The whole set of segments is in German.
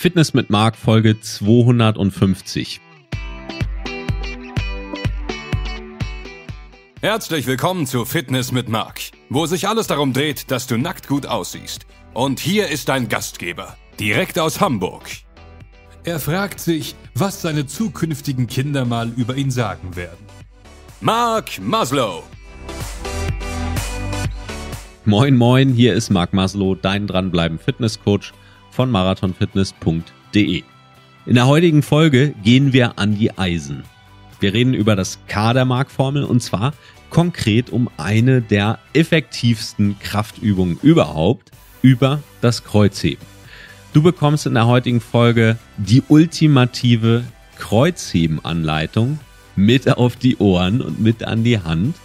Fitness mit Mark Folge 250. Herzlich willkommen zu Fitness mit Mark, wo sich alles darum dreht, dass du nackt gut aussiehst. Und hier ist dein Gastgeber, direkt aus Hamburg. Er fragt sich, was seine zukünftigen Kinder mal über ihn sagen werden. Mark Maslow. Moin moin, hier ist Mark Maslow, dein dranbleiben Fitnesscoach von marathonfitness.de. In der heutigen Folge gehen wir an die Eisen. Wir reden über das K der Mark-Formel und zwar konkret um eine der effektivsten Kraftübungen überhaupt, über das Kreuzheben. Du bekommst in der heutigen Folge die ultimative Kreuzheben-Anleitung mit auf die Ohren und mit an die Hand.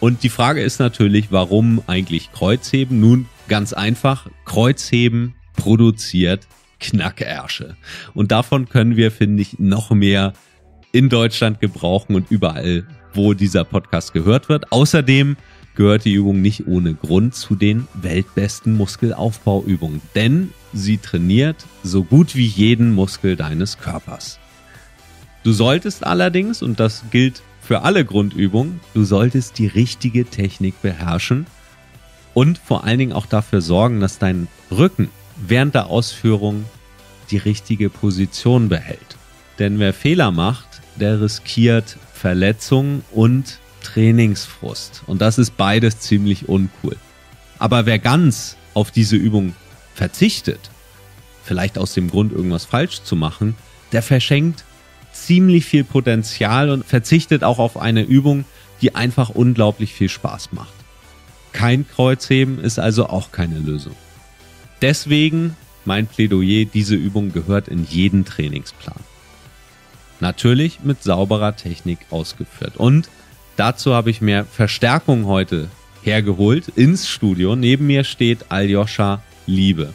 Und die Frage ist natürlich, warum eigentlich Kreuzheben? Nun, ganz einfach, Kreuzheben produziert Knackärsche. Und davon können wir, finde ich, noch mehr in Deutschland gebrauchen und überall, wo dieser Podcast gehört wird. Außerdem gehört die Übung nicht ohne Grund zu den weltbesten Muskelaufbauübungen, denn sie trainiert so gut wie jeden Muskel deines Körpers. Du solltest allerdings, und das gilt für alle Grundübungen, du solltest die richtige Technik beherrschen und vor allen Dingen auch dafür sorgen, dass dein Rücken während der Ausführung die richtige Position behält. Denn wer Fehler macht, der riskiert Verletzungen und Trainingsfrust. Und das ist beides ziemlich uncool. Aber wer ganz auf diese Übung verzichtet, vielleicht aus dem Grund irgendwas falsch zu machen, der verschenkt ziemlich viel Potenzial und verzichtet auch auf eine Übung, die einfach unglaublich viel Spaß macht. Kein Kreuzheben ist also auch keine Lösung. Deswegen mein Plädoyer, diese Übung gehört in jeden Trainingsplan. Natürlich mit sauberer Technik ausgeführt. Und dazu habe ich mir Verstärkung heute hergeholt ins Studio. Neben mir steht Aljoscha Liebe.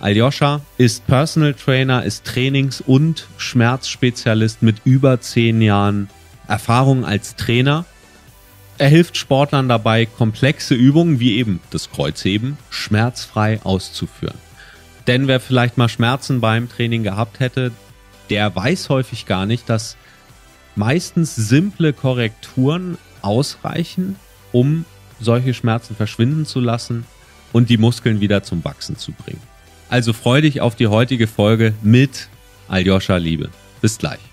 Aljoscha ist Personal Trainer, ist Trainings- und Schmerzspezialist mit über zehn Jahren Erfahrung als Trainer. Er hilft Sportlern dabei, komplexe Übungen wie eben das Kreuzheben schmerzfrei auszuführen. Denn wer vielleicht mal Schmerzen beim Training gehabt hätte, der weiß häufig gar nicht, dass meistens simple Korrekturen ausreichen, um solche Schmerzen verschwinden zu lassen und die Muskeln wieder zum Wachsen zu bringen. Also freu dich auf die heutige Folge mit Aljoscha Liebe. Bis gleich.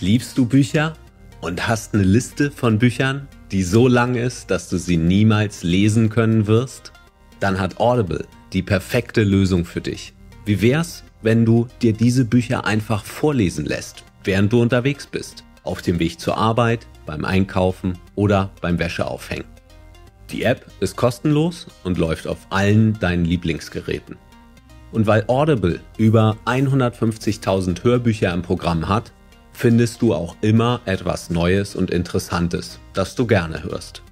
Liebst du Bücher und hast eine Liste von Büchern, die so lang ist, dass du sie niemals lesen können wirst? Dann hat Audible die perfekte Lösung für dich. Wie wär's, wenn du dir diese Bücher einfach vorlesen lässt, während du unterwegs bist? auf dem Weg zur Arbeit, beim Einkaufen oder beim Wäscheaufhängen. Die App ist kostenlos und läuft auf allen deinen Lieblingsgeräten. Und weil Audible über 150.000 Hörbücher im Programm hat, findest du auch immer etwas Neues und Interessantes, das du gerne hörst.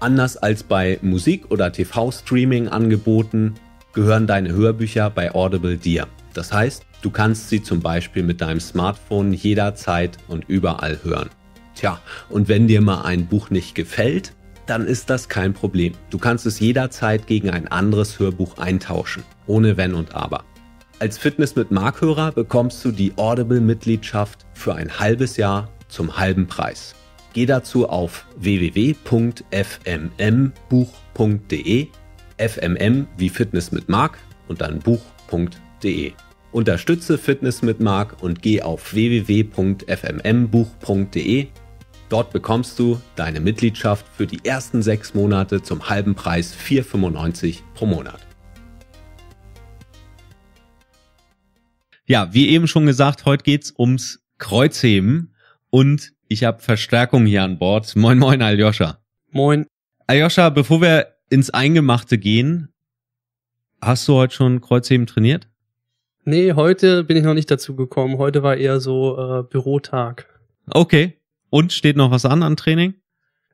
Anders als bei Musik- oder TV-Streaming-Angeboten gehören deine Hörbücher bei Audible dir. Das heißt, du kannst sie zum Beispiel mit deinem Smartphone jederzeit und überall hören. Tja, und wenn dir mal ein Buch nicht gefällt, dann ist das kein Problem. Du kannst es jederzeit gegen ein anderes Hörbuch eintauschen, ohne Wenn und Aber. Als Fitness mit Markhörer bekommst du die Audible-Mitgliedschaft für ein halbes Jahr zum halben Preis. Geh dazu auf www.fmmbuch.de, FMM wie Fitness mit Mark und dann buch.de. Unterstütze Fitness mit Marc und geh auf www.fmmbuch.de. Dort bekommst du deine Mitgliedschaft für die ersten sechs Monate zum halben Preis 4,95 pro Monat. Ja, wie eben schon gesagt, heute geht's ums Kreuzheben und ich habe Verstärkung hier an Bord. Moin, moin, Aljoscha. Moin. Aljoscha, bevor wir ins Eingemachte gehen, hast du heute schon Kreuzheben trainiert? Nee, heute bin ich noch nicht dazu gekommen. Heute war eher so äh, Bürotag. Okay. Und steht noch was an an Training?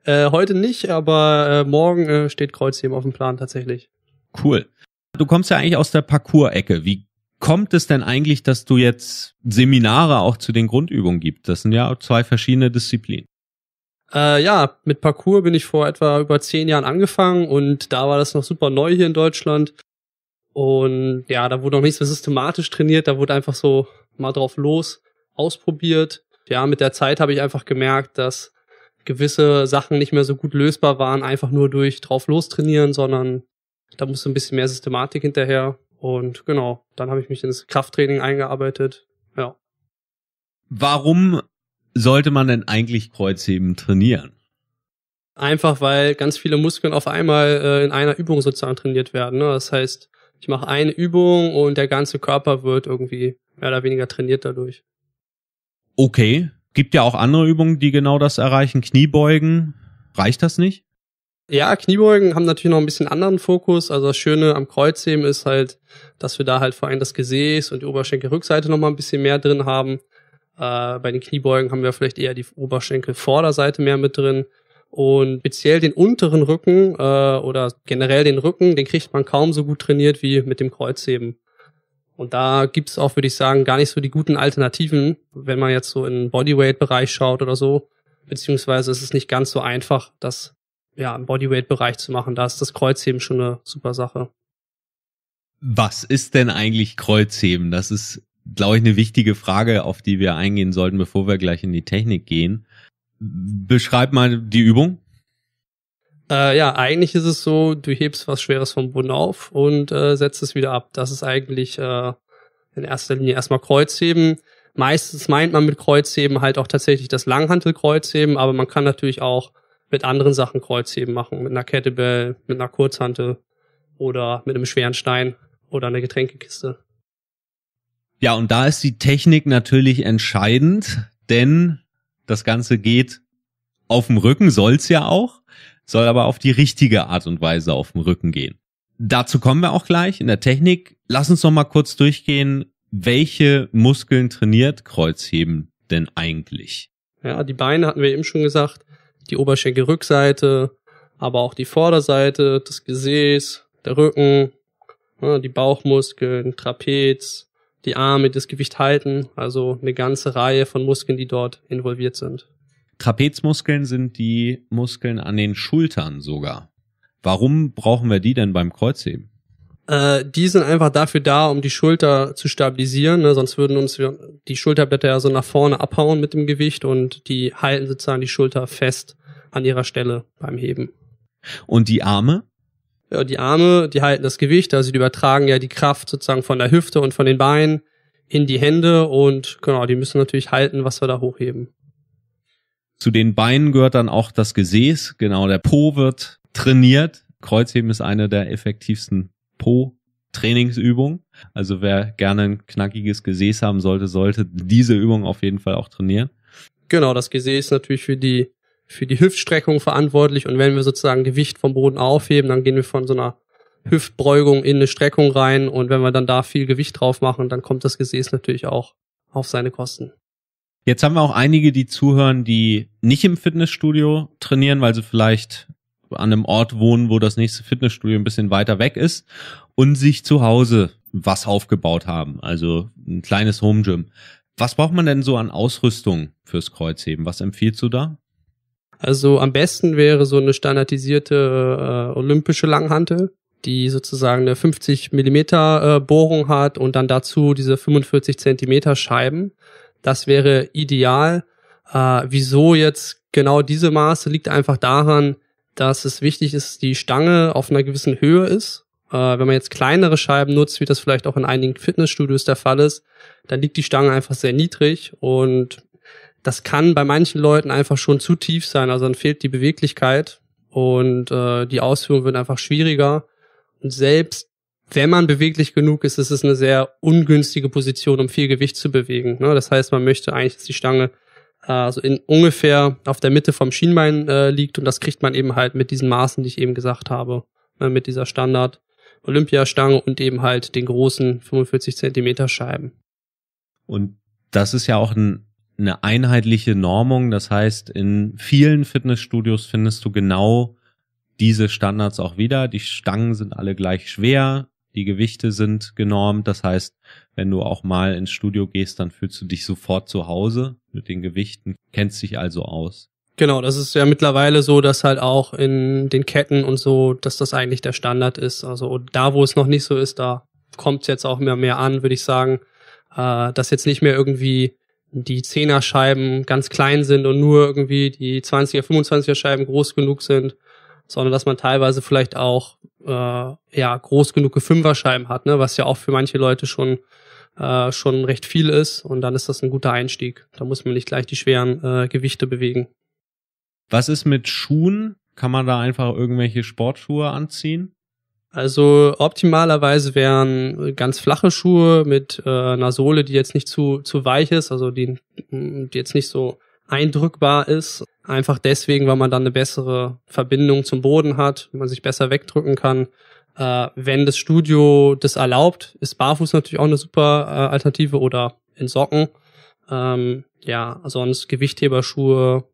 Äh, heute nicht, aber äh, morgen äh, steht Kreuzheben auf dem Plan tatsächlich. Cool. Du kommst ja eigentlich aus der Parcours-Ecke. Wie kommt es denn eigentlich, dass du jetzt Seminare auch zu den Grundübungen gibst? Das sind ja zwei verschiedene Disziplinen. Äh, ja, mit Parkour bin ich vor etwa über zehn Jahren angefangen und da war das noch super neu hier in Deutschland. Und ja, da wurde noch nicht so systematisch trainiert, da wurde einfach so mal drauf los ausprobiert. Ja, mit der Zeit habe ich einfach gemerkt, dass gewisse Sachen nicht mehr so gut lösbar waren, einfach nur durch drauf los trainieren, sondern da musste ein bisschen mehr Systematik hinterher. Und genau, dann habe ich mich ins Krafttraining eingearbeitet. Ja. Warum sollte man denn eigentlich Kreuzheben trainieren? Einfach weil ganz viele Muskeln auf einmal äh, in einer Übung sozusagen trainiert werden. Ne? Das heißt, ich mache eine Übung und der ganze Körper wird irgendwie mehr oder weniger trainiert dadurch. Okay. Gibt ja auch andere Übungen, die genau das erreichen. Kniebeugen. Reicht das nicht? Ja, Kniebeugen haben natürlich noch ein bisschen anderen Fokus. Also das Schöne am Kreuzheben ist halt, dass wir da halt vor allem das Gesäß und die Oberschenkelrückseite noch mal ein bisschen mehr drin haben. Äh, bei den Kniebeugen haben wir vielleicht eher die Oberschenkelvorderseite mehr mit drin. Und speziell den unteren Rücken äh, oder generell den Rücken, den kriegt man kaum so gut trainiert wie mit dem Kreuzheben. Und da gibt's auch, würde ich sagen, gar nicht so die guten Alternativen, wenn man jetzt so in den Bodyweight-Bereich schaut oder so. Beziehungsweise ist es nicht ganz so einfach, das ja im Bodyweight-Bereich zu machen. Da ist das Kreuzheben schon eine super Sache. Was ist denn eigentlich Kreuzheben? Das ist, glaube ich, eine wichtige Frage, auf die wir eingehen sollten, bevor wir gleich in die Technik gehen. Beschreib mal die Übung. Äh, ja, eigentlich ist es so, du hebst was Schweres vom Boden auf und äh, setzt es wieder ab. Das ist eigentlich äh, in erster Linie erstmal Kreuzheben. Meistens meint man mit Kreuzheben halt auch tatsächlich das Langhantel-Kreuzheben, aber man kann natürlich auch mit anderen Sachen Kreuzheben machen, mit einer Kettlebell, mit einer Kurzhantel oder mit einem schweren Stein oder einer Getränkekiste. Ja, und da ist die Technik natürlich entscheidend, denn das Ganze geht auf dem Rücken, soll's ja auch, soll aber auf die richtige Art und Weise auf dem Rücken gehen. Dazu kommen wir auch gleich in der Technik. Lass uns noch mal kurz durchgehen, welche Muskeln trainiert Kreuzheben denn eigentlich? Ja, die Beine hatten wir eben schon gesagt, die Oberschenkelrückseite, aber auch die Vorderseite, das Gesäß, der Rücken, die Bauchmuskeln, Trapez, die Arme, das Gewicht halten, also eine ganze Reihe von Muskeln, die dort involviert sind. Trapezmuskeln sind die Muskeln an den Schultern sogar. Warum brauchen wir die denn beim Kreuzheben? Äh, die sind einfach dafür da, um die Schulter zu stabilisieren. Ne? Sonst würden uns die Schulterblätter ja so nach vorne abhauen mit dem Gewicht und die halten sozusagen die Schulter fest an ihrer Stelle beim Heben. Und die Arme? Ja, die Arme, die halten das Gewicht, also die übertragen ja die Kraft sozusagen von der Hüfte und von den Beinen in die Hände und genau, die müssen natürlich halten, was wir da hochheben. Zu den Beinen gehört dann auch das Gesäß, genau, der Po wird trainiert. Kreuzheben ist eine der effektivsten Po-Trainingsübungen. Also wer gerne ein knackiges Gesäß haben sollte, sollte diese Übung auf jeden Fall auch trainieren. Genau, das Gesäß ist natürlich für die, für die Hüftstreckung verantwortlich und wenn wir sozusagen Gewicht vom Boden aufheben, dann gehen wir von so einer Hüftbeugung in eine Streckung rein und wenn wir dann da viel Gewicht drauf machen, dann kommt das Gesäß natürlich auch auf seine Kosten. Jetzt haben wir auch einige, die zuhören, die nicht im Fitnessstudio trainieren, weil sie vielleicht an einem Ort wohnen, wo das nächste Fitnessstudio ein bisschen weiter weg ist und sich zu Hause was aufgebaut haben, also ein kleines Home Gym. Was braucht man denn so an Ausrüstung fürs Kreuzheben? Was empfiehlst du da? Also am besten wäre so eine standardisierte äh, olympische Langhantel, die sozusagen eine 50 Millimeter äh, Bohrung hat und dann dazu diese 45 Zentimeter Scheiben. Das wäre ideal. Äh, wieso jetzt genau diese Maße liegt einfach daran, dass es wichtig ist, die Stange auf einer gewissen Höhe ist. Äh, wenn man jetzt kleinere Scheiben nutzt, wie das vielleicht auch in einigen Fitnessstudios der Fall ist, dann liegt die Stange einfach sehr niedrig und das kann bei manchen Leuten einfach schon zu tief sein. Also dann fehlt die Beweglichkeit und äh, die Ausführung wird einfach schwieriger. Und selbst wenn man beweglich genug ist, ist es eine sehr ungünstige Position, um viel Gewicht zu bewegen. Ne? Das heißt, man möchte eigentlich, dass die Stange äh, so in ungefähr auf der Mitte vom Schienbein äh, liegt und das kriegt man eben halt mit diesen Maßen, die ich eben gesagt habe, ne? mit dieser Standard Olympiastange und eben halt den großen 45 Zentimeter Scheiben. Und das ist ja auch ein, eine einheitliche Normung. Das heißt, in vielen Fitnessstudios findest du genau diese Standards auch wieder. Die Stangen sind alle gleich schwer. Die Gewichte sind genormt. Das heißt, wenn du auch mal ins Studio gehst, dann fühlst du dich sofort zu Hause mit den Gewichten, kennst dich also aus. Genau, das ist ja mittlerweile so, dass halt auch in den Ketten und so, dass das eigentlich der Standard ist. Also da, wo es noch nicht so ist, da kommt es jetzt auch mehr mehr an, würde ich sagen, äh, dass jetzt nicht mehr irgendwie die Zehner-Scheiben ganz klein sind und nur irgendwie die 20er, 25er Scheiben groß genug sind, sondern dass man teilweise vielleicht auch äh, ja groß genug Fünfer-Scheiben hat, ne, was ja auch für manche Leute schon äh, schon recht viel ist und dann ist das ein guter Einstieg. Da muss man nicht gleich die schweren äh, Gewichte bewegen. Was ist mit Schuhen? Kann man da einfach irgendwelche Sportschuhe anziehen? Also optimalerweise wären ganz flache Schuhe mit äh, einer Sohle, die jetzt nicht zu, zu weich ist, also die, die jetzt nicht so eindrückbar ist. Einfach deswegen, weil man dann eine bessere Verbindung zum Boden hat, man sich besser wegdrücken kann. Äh, wenn das Studio das erlaubt, ist Barfuß natürlich auch eine super äh, Alternative oder in Socken. Ähm, ja, sonst Gewichtheberschuhe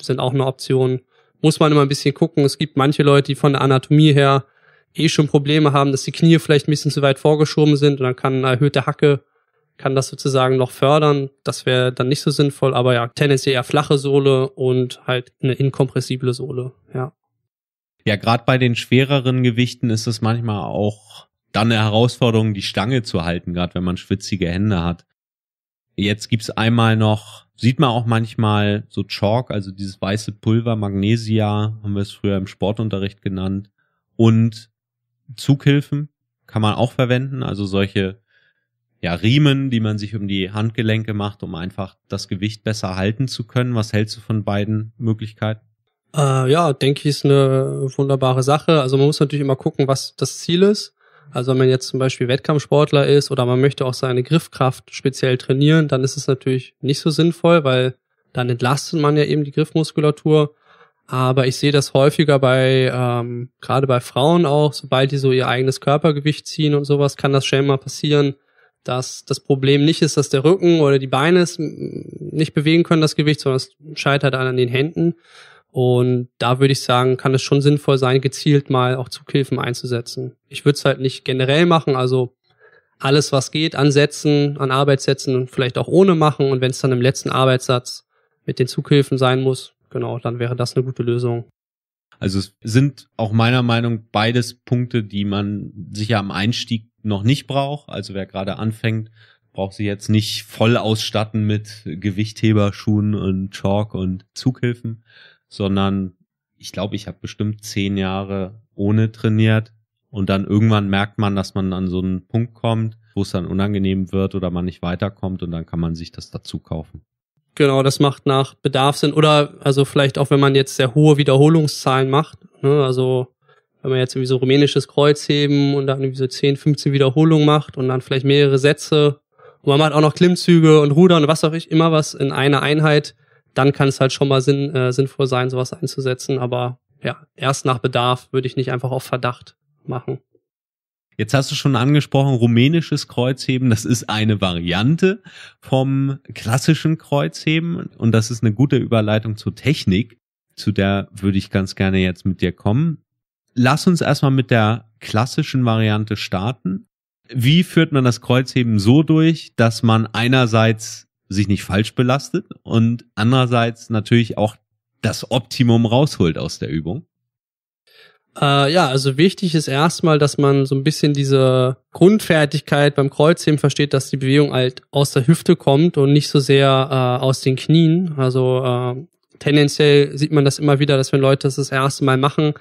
sind auch eine Option. Muss man immer ein bisschen gucken. Es gibt manche Leute, die von der Anatomie her eh schon Probleme haben, dass die Knie vielleicht ein bisschen zu weit vorgeschoben sind und dann kann eine erhöhte Hacke kann das sozusagen noch fördern. Das wäre dann nicht so sinnvoll, aber ja, tendenziell eher flache Sohle und halt eine inkompressible Sohle, ja. Ja, gerade bei den schwereren Gewichten ist es manchmal auch dann eine Herausforderung, die Stange zu halten, gerade wenn man schwitzige Hände hat. Jetzt gibt's einmal noch, sieht man auch manchmal so Chalk, also dieses weiße Pulver, Magnesia, haben wir es früher im Sportunterricht genannt. Und Zughilfen kann man auch verwenden, also solche ja, Riemen, die man sich um die Handgelenke macht, um einfach das Gewicht besser halten zu können. Was hältst du von beiden Möglichkeiten? Äh, ja, denke ich, ist eine wunderbare Sache. Also man muss natürlich immer gucken, was das Ziel ist. Also wenn man jetzt zum Beispiel Wettkampfsportler ist oder man möchte auch seine Griffkraft speziell trainieren, dann ist es natürlich nicht so sinnvoll, weil dann entlastet man ja eben die Griffmuskulatur. Aber ich sehe das häufiger bei, ähm, gerade bei Frauen auch, sobald die so ihr eigenes Körpergewicht ziehen und sowas, kann das schnell mal passieren, dass das Problem nicht ist, dass der Rücken oder die Beine es nicht bewegen können, das Gewicht, sondern es scheitert an den Händen. Und da würde ich sagen, kann es schon sinnvoll sein, gezielt mal auch Zughilfen einzusetzen. Ich würde es halt nicht generell machen, also alles, was geht, ansetzen, an Arbeitssätzen und vielleicht auch ohne machen. Und wenn es dann im letzten Arbeitssatz mit den Zughilfen sein muss, genau, dann wäre das eine gute Lösung. Also es sind auch meiner Meinung beides Punkte, die man sicher am Einstieg noch nicht braucht. Also wer gerade anfängt, braucht sie jetzt nicht voll ausstatten mit Gewichtheberschuhen und Chalk und Zughilfen, sondern ich glaube, ich habe bestimmt zehn Jahre ohne trainiert und dann irgendwann merkt man, dass man an so einen Punkt kommt, wo es dann unangenehm wird oder man nicht weiterkommt und dann kann man sich das dazu kaufen. Genau, das macht nach Bedarf Sinn. Oder also vielleicht auch, wenn man jetzt sehr hohe Wiederholungszahlen macht. Ne? Also wenn man jetzt irgendwie so rumänisches Kreuzheben und dann irgendwie so 10, 15 Wiederholungen macht und dann vielleicht mehrere Sätze. Und man macht auch noch Klimmzüge und Rudern und was auch immer was in einer Einheit, dann kann es halt schon mal sinn, äh, sinnvoll sein, sowas einzusetzen. Aber ja, erst nach Bedarf würde ich nicht einfach auf Verdacht machen. Jetzt hast du schon angesprochen, rumänisches Kreuzheben, das ist eine Variante vom klassischen Kreuzheben und das ist eine gute Überleitung zur Technik, zu der würde ich ganz gerne jetzt mit dir kommen. Lass uns erstmal mit der klassischen Variante starten. Wie führt man das Kreuzheben so durch, dass man einerseits sich nicht falsch belastet und andererseits natürlich auch das Optimum rausholt aus der Übung? Äh, ja, also wichtig ist erstmal, dass man so ein bisschen diese Grundfertigkeit beim Kreuzheben versteht, dass die Bewegung halt aus der Hüfte kommt und nicht so sehr äh, aus den Knien. Also äh, tendenziell sieht man das immer wieder, dass wenn Leute das das erste Mal machen,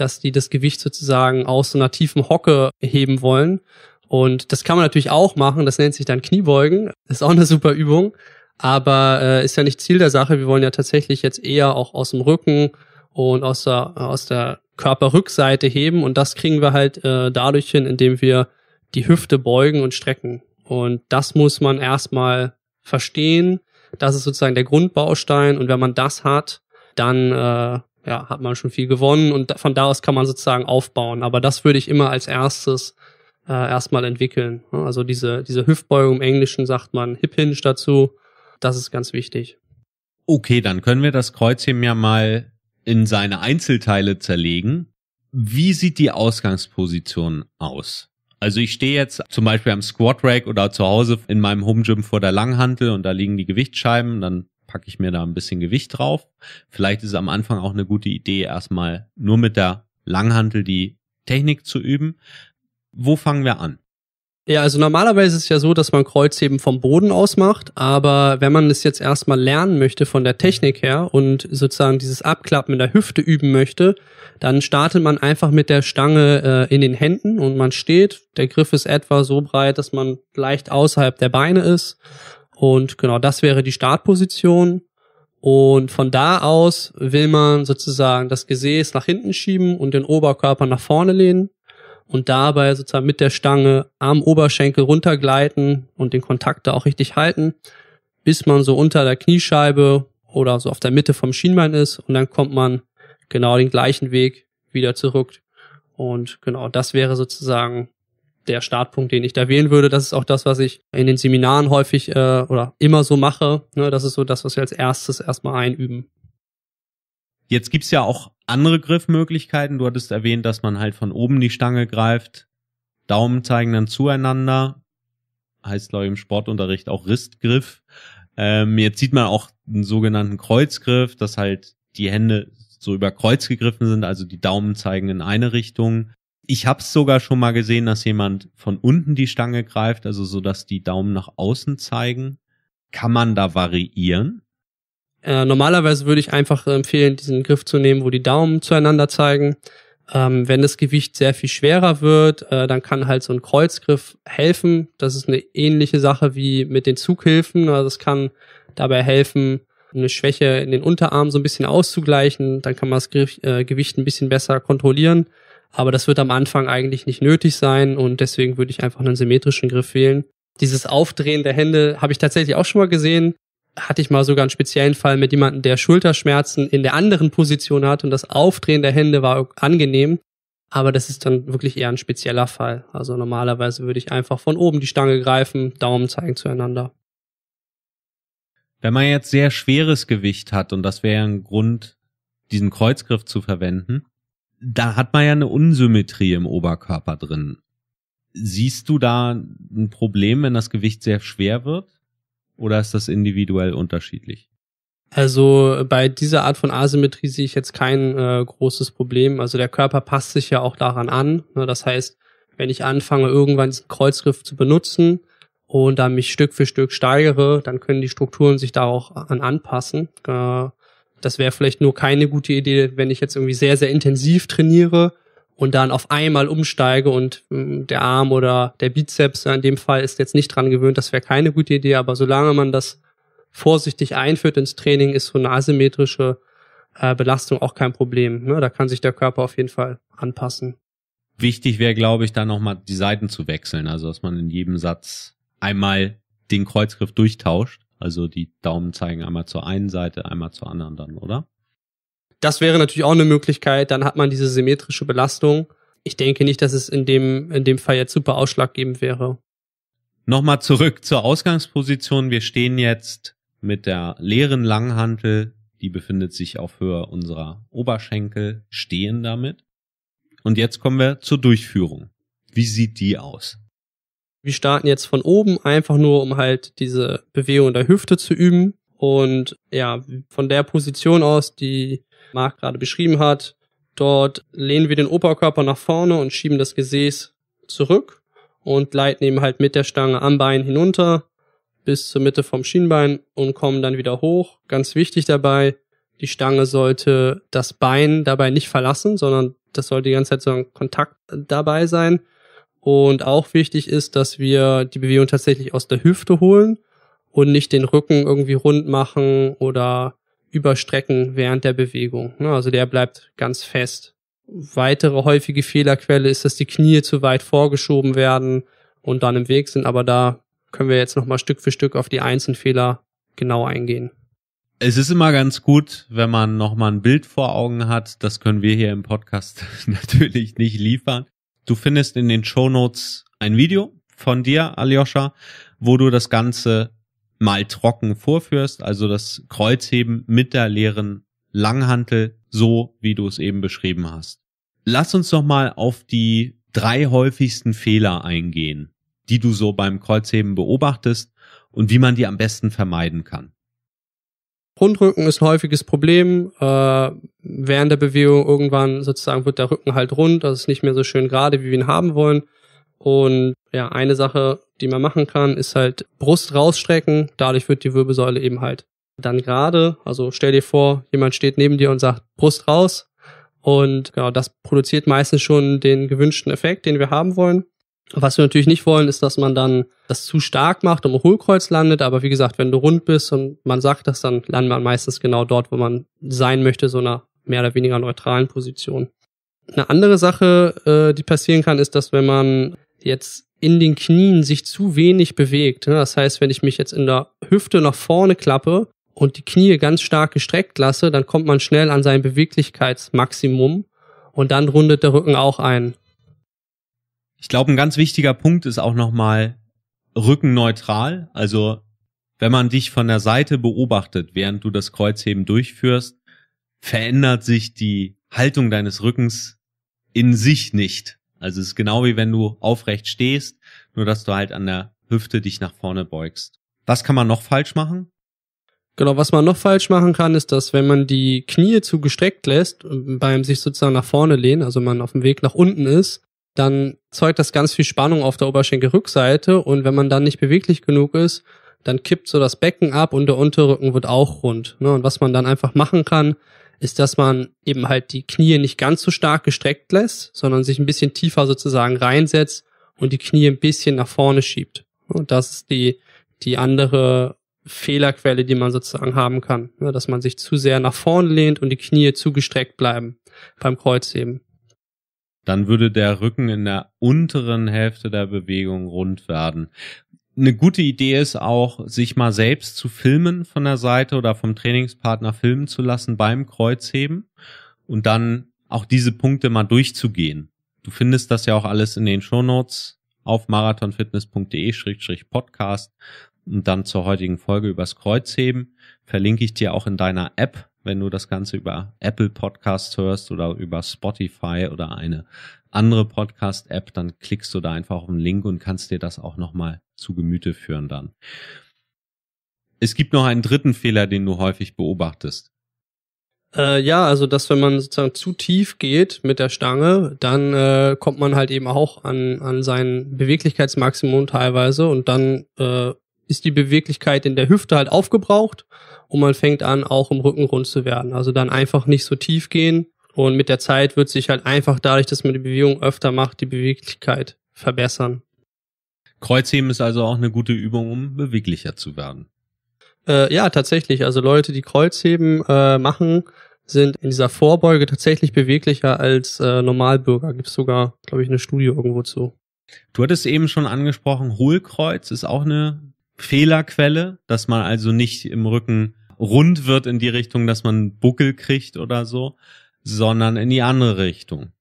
dass die das Gewicht sozusagen aus so einer tiefen Hocke heben wollen. Und das kann man natürlich auch machen, das nennt sich dann Kniebeugen. Das ist auch eine super Übung. Aber äh, ist ja nicht Ziel der Sache. Wir wollen ja tatsächlich jetzt eher auch aus dem Rücken und aus der, aus der Körperrückseite heben und das kriegen wir halt äh, dadurch hin, indem wir die Hüfte beugen und strecken. Und das muss man erstmal verstehen. Das ist sozusagen der Grundbaustein und wenn man das hat, dann äh, ja, hat man schon viel gewonnen und von da aus kann man sozusagen aufbauen. Aber das würde ich immer als erstes äh, erstmal entwickeln. Also diese, diese Hüftbeugung im Englischen sagt man Hip Hinge dazu. Das ist ganz wichtig. Okay, dann können wir das Kreuzheben ja mal in seine Einzelteile zerlegen. Wie sieht die Ausgangsposition aus? Also ich stehe jetzt zum Beispiel am Squat Rack oder zu Hause in meinem Home Gym vor der Langhantel und da liegen die Gewichtsscheiben, dann packe ich mir da ein bisschen Gewicht drauf. Vielleicht ist es am Anfang auch eine gute Idee, erstmal nur mit der Langhantel die Technik zu üben. Wo fangen wir an? Ja, also normalerweise ist es ja so, dass man Kreuzheben vom Boden aus macht, aber wenn man es jetzt erstmal lernen möchte von der Technik her und sozusagen dieses Abklappen in der Hüfte üben möchte, dann startet man einfach mit der Stange äh, in den Händen und man steht. Der Griff ist etwa so breit, dass man leicht außerhalb der Beine ist. Und genau das wäre die Startposition. Und von da aus will man sozusagen das Gesäß nach hinten schieben und den Oberkörper nach vorne lehnen und dabei sozusagen mit der Stange am Oberschenkel runtergleiten und den Kontakt da auch richtig halten, bis man so unter der Kniescheibe oder so auf der Mitte vom Schienbein ist und dann kommt man genau den gleichen Weg wieder zurück. Und genau das wäre sozusagen der Startpunkt, den ich da wählen würde. Das ist auch das, was ich in den Seminaren häufig äh, oder immer so mache. Ne, das ist so das, was wir als erstes erstmal einüben. Jetzt gibt's ja auch andere Griffmöglichkeiten. Du hattest erwähnt, dass man halt von oben die Stange greift. Daumen zeigen dann zueinander. Heißt, glaube ich, im Sportunterricht auch Ristgriff. Ähm, jetzt sieht man auch einen sogenannten Kreuzgriff, dass halt die Hände so über Kreuz gegriffen sind, also die Daumen zeigen in eine Richtung. Ich habe es sogar schon mal gesehen, dass jemand von unten die Stange greift, also so, dass die Daumen nach außen zeigen. Kann man da variieren? Äh, normalerweise würde ich einfach empfehlen, diesen Griff zu nehmen, wo die Daumen zueinander zeigen. Ähm, wenn das Gewicht sehr viel schwerer wird, äh, dann kann halt so ein Kreuzgriff helfen. Das ist eine ähnliche Sache wie mit den Zughilfen. Also es kann dabei helfen, eine Schwäche in den Unterarm so ein bisschen auszugleichen. Dann kann man das Griff, äh, Gewicht ein bisschen besser kontrollieren. Aber das wird am Anfang eigentlich nicht nötig sein und deswegen würde ich einfach einen symmetrischen Griff wählen. Dieses Aufdrehen der Hände habe ich tatsächlich auch schon mal gesehen hatte ich mal sogar einen speziellen Fall mit jemandem, der Schulterschmerzen in der anderen Position hat und das Aufdrehen der Hände war angenehm. Aber das ist dann wirklich eher ein spezieller Fall. Also normalerweise würde ich einfach von oben die Stange greifen, Daumen zeigen zueinander. Wenn man jetzt sehr schweres Gewicht hat, und das wäre ein Grund, diesen Kreuzgriff zu verwenden, da hat man ja eine Unsymmetrie im Oberkörper drin. Siehst du da ein Problem, wenn das Gewicht sehr schwer wird? Oder ist das individuell unterschiedlich? Also bei dieser Art von Asymmetrie sehe ich jetzt kein äh, großes Problem. Also der Körper passt sich ja auch daran an. Ne? Das heißt, wenn ich anfange, irgendwann diesen Kreuzgriff zu benutzen und dann mich Stück für Stück steigere, dann können die Strukturen sich da auch an anpassen. Äh, das wäre vielleicht nur keine gute Idee, wenn ich jetzt irgendwie sehr, sehr intensiv trainiere und dann auf einmal umsteige und hm, der Arm oder der Bizeps in dem Fall ist jetzt nicht dran gewöhnt, das wäre keine gute Idee, aber solange man das vorsichtig einführt ins Training, ist so eine asymmetrische äh, Belastung auch kein Problem. Ne? Da kann sich der Körper auf jeden Fall anpassen. Wichtig wäre, glaube ich, da nochmal die Seiten zu wechseln, also dass man in jedem Satz einmal den Kreuzgriff durchtauscht, also die Daumen zeigen einmal zur einen Seite, einmal zur anderen dann, oder? Das wäre natürlich auch eine Möglichkeit, dann hat man diese symmetrische Belastung. Ich denke nicht, dass es in dem, in dem Fall jetzt super ausschlaggebend wäre. Nochmal zurück zur Ausgangsposition. Wir stehen jetzt mit der leeren Langhantel, die befindet sich auf Höhe unserer Oberschenkel, stehen damit. Und jetzt kommen wir zur Durchführung. Wie sieht die aus? Wir starten jetzt von oben einfach nur, um halt diese Bewegung der Hüfte zu üben. Und ja, von der Position aus, die Marc gerade beschrieben hat. Dort lehnen wir den Oberkörper nach vorne und schieben das Gesäß zurück und gleiten eben halt mit der Stange am Bein hinunter bis zur Mitte vom Schienbein und kommen dann wieder hoch. Ganz wichtig dabei, die Stange sollte das Bein dabei nicht verlassen, sondern das soll die ganze Zeit so ein Kontakt dabei sein. Und auch wichtig ist, dass wir die Bewegung tatsächlich aus der Hüfte holen und nicht den Rücken irgendwie rund machen oder überstrecken während der Bewegung. Ne? Also der bleibt ganz fest. Weitere häufige Fehlerquelle ist, dass die Knie zu weit vorgeschoben werden und dann im Weg sind, aber da können wir jetzt nochmal Stück für Stück auf die einzelnen Fehler genau eingehen. Es ist immer ganz gut, wenn man nochmal ein Bild vor Augen hat. Das können wir hier im Podcast natürlich nicht liefern. Du findest in den Show Notes ein Video von dir, Aljoscha, wo du das Ganze mal trocken vorführst, also das Kreuzheben mit der leeren Langhantel, so wie du es eben beschrieben hast. Lass uns doch mal auf die drei häufigsten Fehler eingehen, die du so beim Kreuzheben beobachtest und wie man die am besten vermeiden kann. Rundrücken ist ein häufiges Problem. Äh, während der Bewegung irgendwann sozusagen wird der Rücken halt rund, das ist nicht mehr so schön gerade, wie wir ihn haben wollen. Und ja, eine Sache, die man machen kann, ist halt Brust rausstrecken. Dadurch wird die Wirbelsäule eben halt dann gerade. Also stell dir vor, jemand steht neben dir und sagt Brust raus. Und genau, das produziert meistens schon den gewünschten Effekt, den wir haben wollen. Was wir natürlich nicht wollen, ist, dass man dann das zu stark macht und im Hohlkreuz landet. Aber wie gesagt, wenn du rund bist und man sagt das, dann landet man meistens genau dort, wo man sein möchte, so einer mehr oder weniger neutralen Position. Eine andere Sache, äh, die passieren kann, ist, dass wenn man jetzt in den Knien sich zu wenig bewegt, ne, das heißt, wenn ich mich jetzt in der Hüfte nach vorne klappe und die Knie ganz stark gestreckt lasse, dann kommt man schnell an sein Beweglichkeitsmaximum und dann rundet der Rücken auch ein. Ich glaube, ein ganz wichtiger Punkt ist auch nochmal rückenneutral. Also wenn man dich von der Seite beobachtet, während du das Kreuzheben durchführst, verändert sich die Haltung deines Rückens in sich nicht. Also es ist genau wie wenn du aufrecht stehst, nur dass du halt an der Hüfte dich nach vorne beugst. Was kann man noch falsch machen? Genau, was man noch falsch machen kann, ist, dass wenn man die Knie zu gestreckt lässt, beim sich sozusagen nach vorne lehnen, also man auf dem Weg nach unten ist, dann zeugt das ganz viel Spannung auf der Oberschenkelrückseite und wenn man dann nicht beweglich genug ist, dann kippt so das Becken ab und der Unterrücken wird auch rund. Ne? Und was man dann einfach machen kann, ist, dass man eben halt die Knie nicht ganz so stark gestreckt lässt, sondern sich ein bisschen tiefer sozusagen reinsetzt und die Knie ein bisschen nach vorne schiebt. Und das ist die, die andere Fehlerquelle, die man sozusagen haben kann, ne, dass man sich zu sehr nach vorne lehnt und die Knie zu gestreckt bleiben beim Kreuzheben. Dann würde der Rücken in der unteren Hälfte der Bewegung rund werden. Eine gute Idee ist auch, sich mal selbst zu filmen von der Seite oder vom Trainingspartner filmen zu lassen beim Kreuzheben und dann auch diese Punkte mal durchzugehen. Du findest das ja auch alles in den Shownotes auf marathonfitness.de-podcast und dann zur heutigen Folge übers Kreuzheben verlinke ich dir auch in deiner App, wenn du das Ganze über Apple Podcasts hörst oder über Spotify oder eine andere Podcast-App, dann klickst du da einfach auf den Link und kannst dir das auch nochmal zu Gemüte führen dann. Es gibt noch einen dritten Fehler, den du häufig beobachtest. Äh, ja, also dass wenn man sozusagen zu tief geht mit der Stange, dann äh, kommt man halt eben auch an, an sein Beweglichkeitsmaximum teilweise und dann äh, ist die Beweglichkeit in der Hüfte halt aufgebraucht und man fängt an, auch im Rücken rund zu werden. Also dann einfach nicht so tief gehen und mit der Zeit wird sich halt einfach dadurch, dass man die Bewegung öfter macht, die Beweglichkeit verbessern. Kreuzheben ist also auch eine gute Übung, um beweglicher zu werden. Äh, ja, tatsächlich. Also Leute, die Kreuzheben äh, machen, sind in dieser Vorbeuge tatsächlich beweglicher als äh, Normalbürger. Gibt es sogar, glaube ich, eine Studie irgendwo zu. Du hattest eben schon angesprochen, Hohlkreuz ist auch eine Fehlerquelle, dass man also nicht im Rücken rund wird in die Richtung, dass man Buckel kriegt oder so, sondern in die andere Richtung.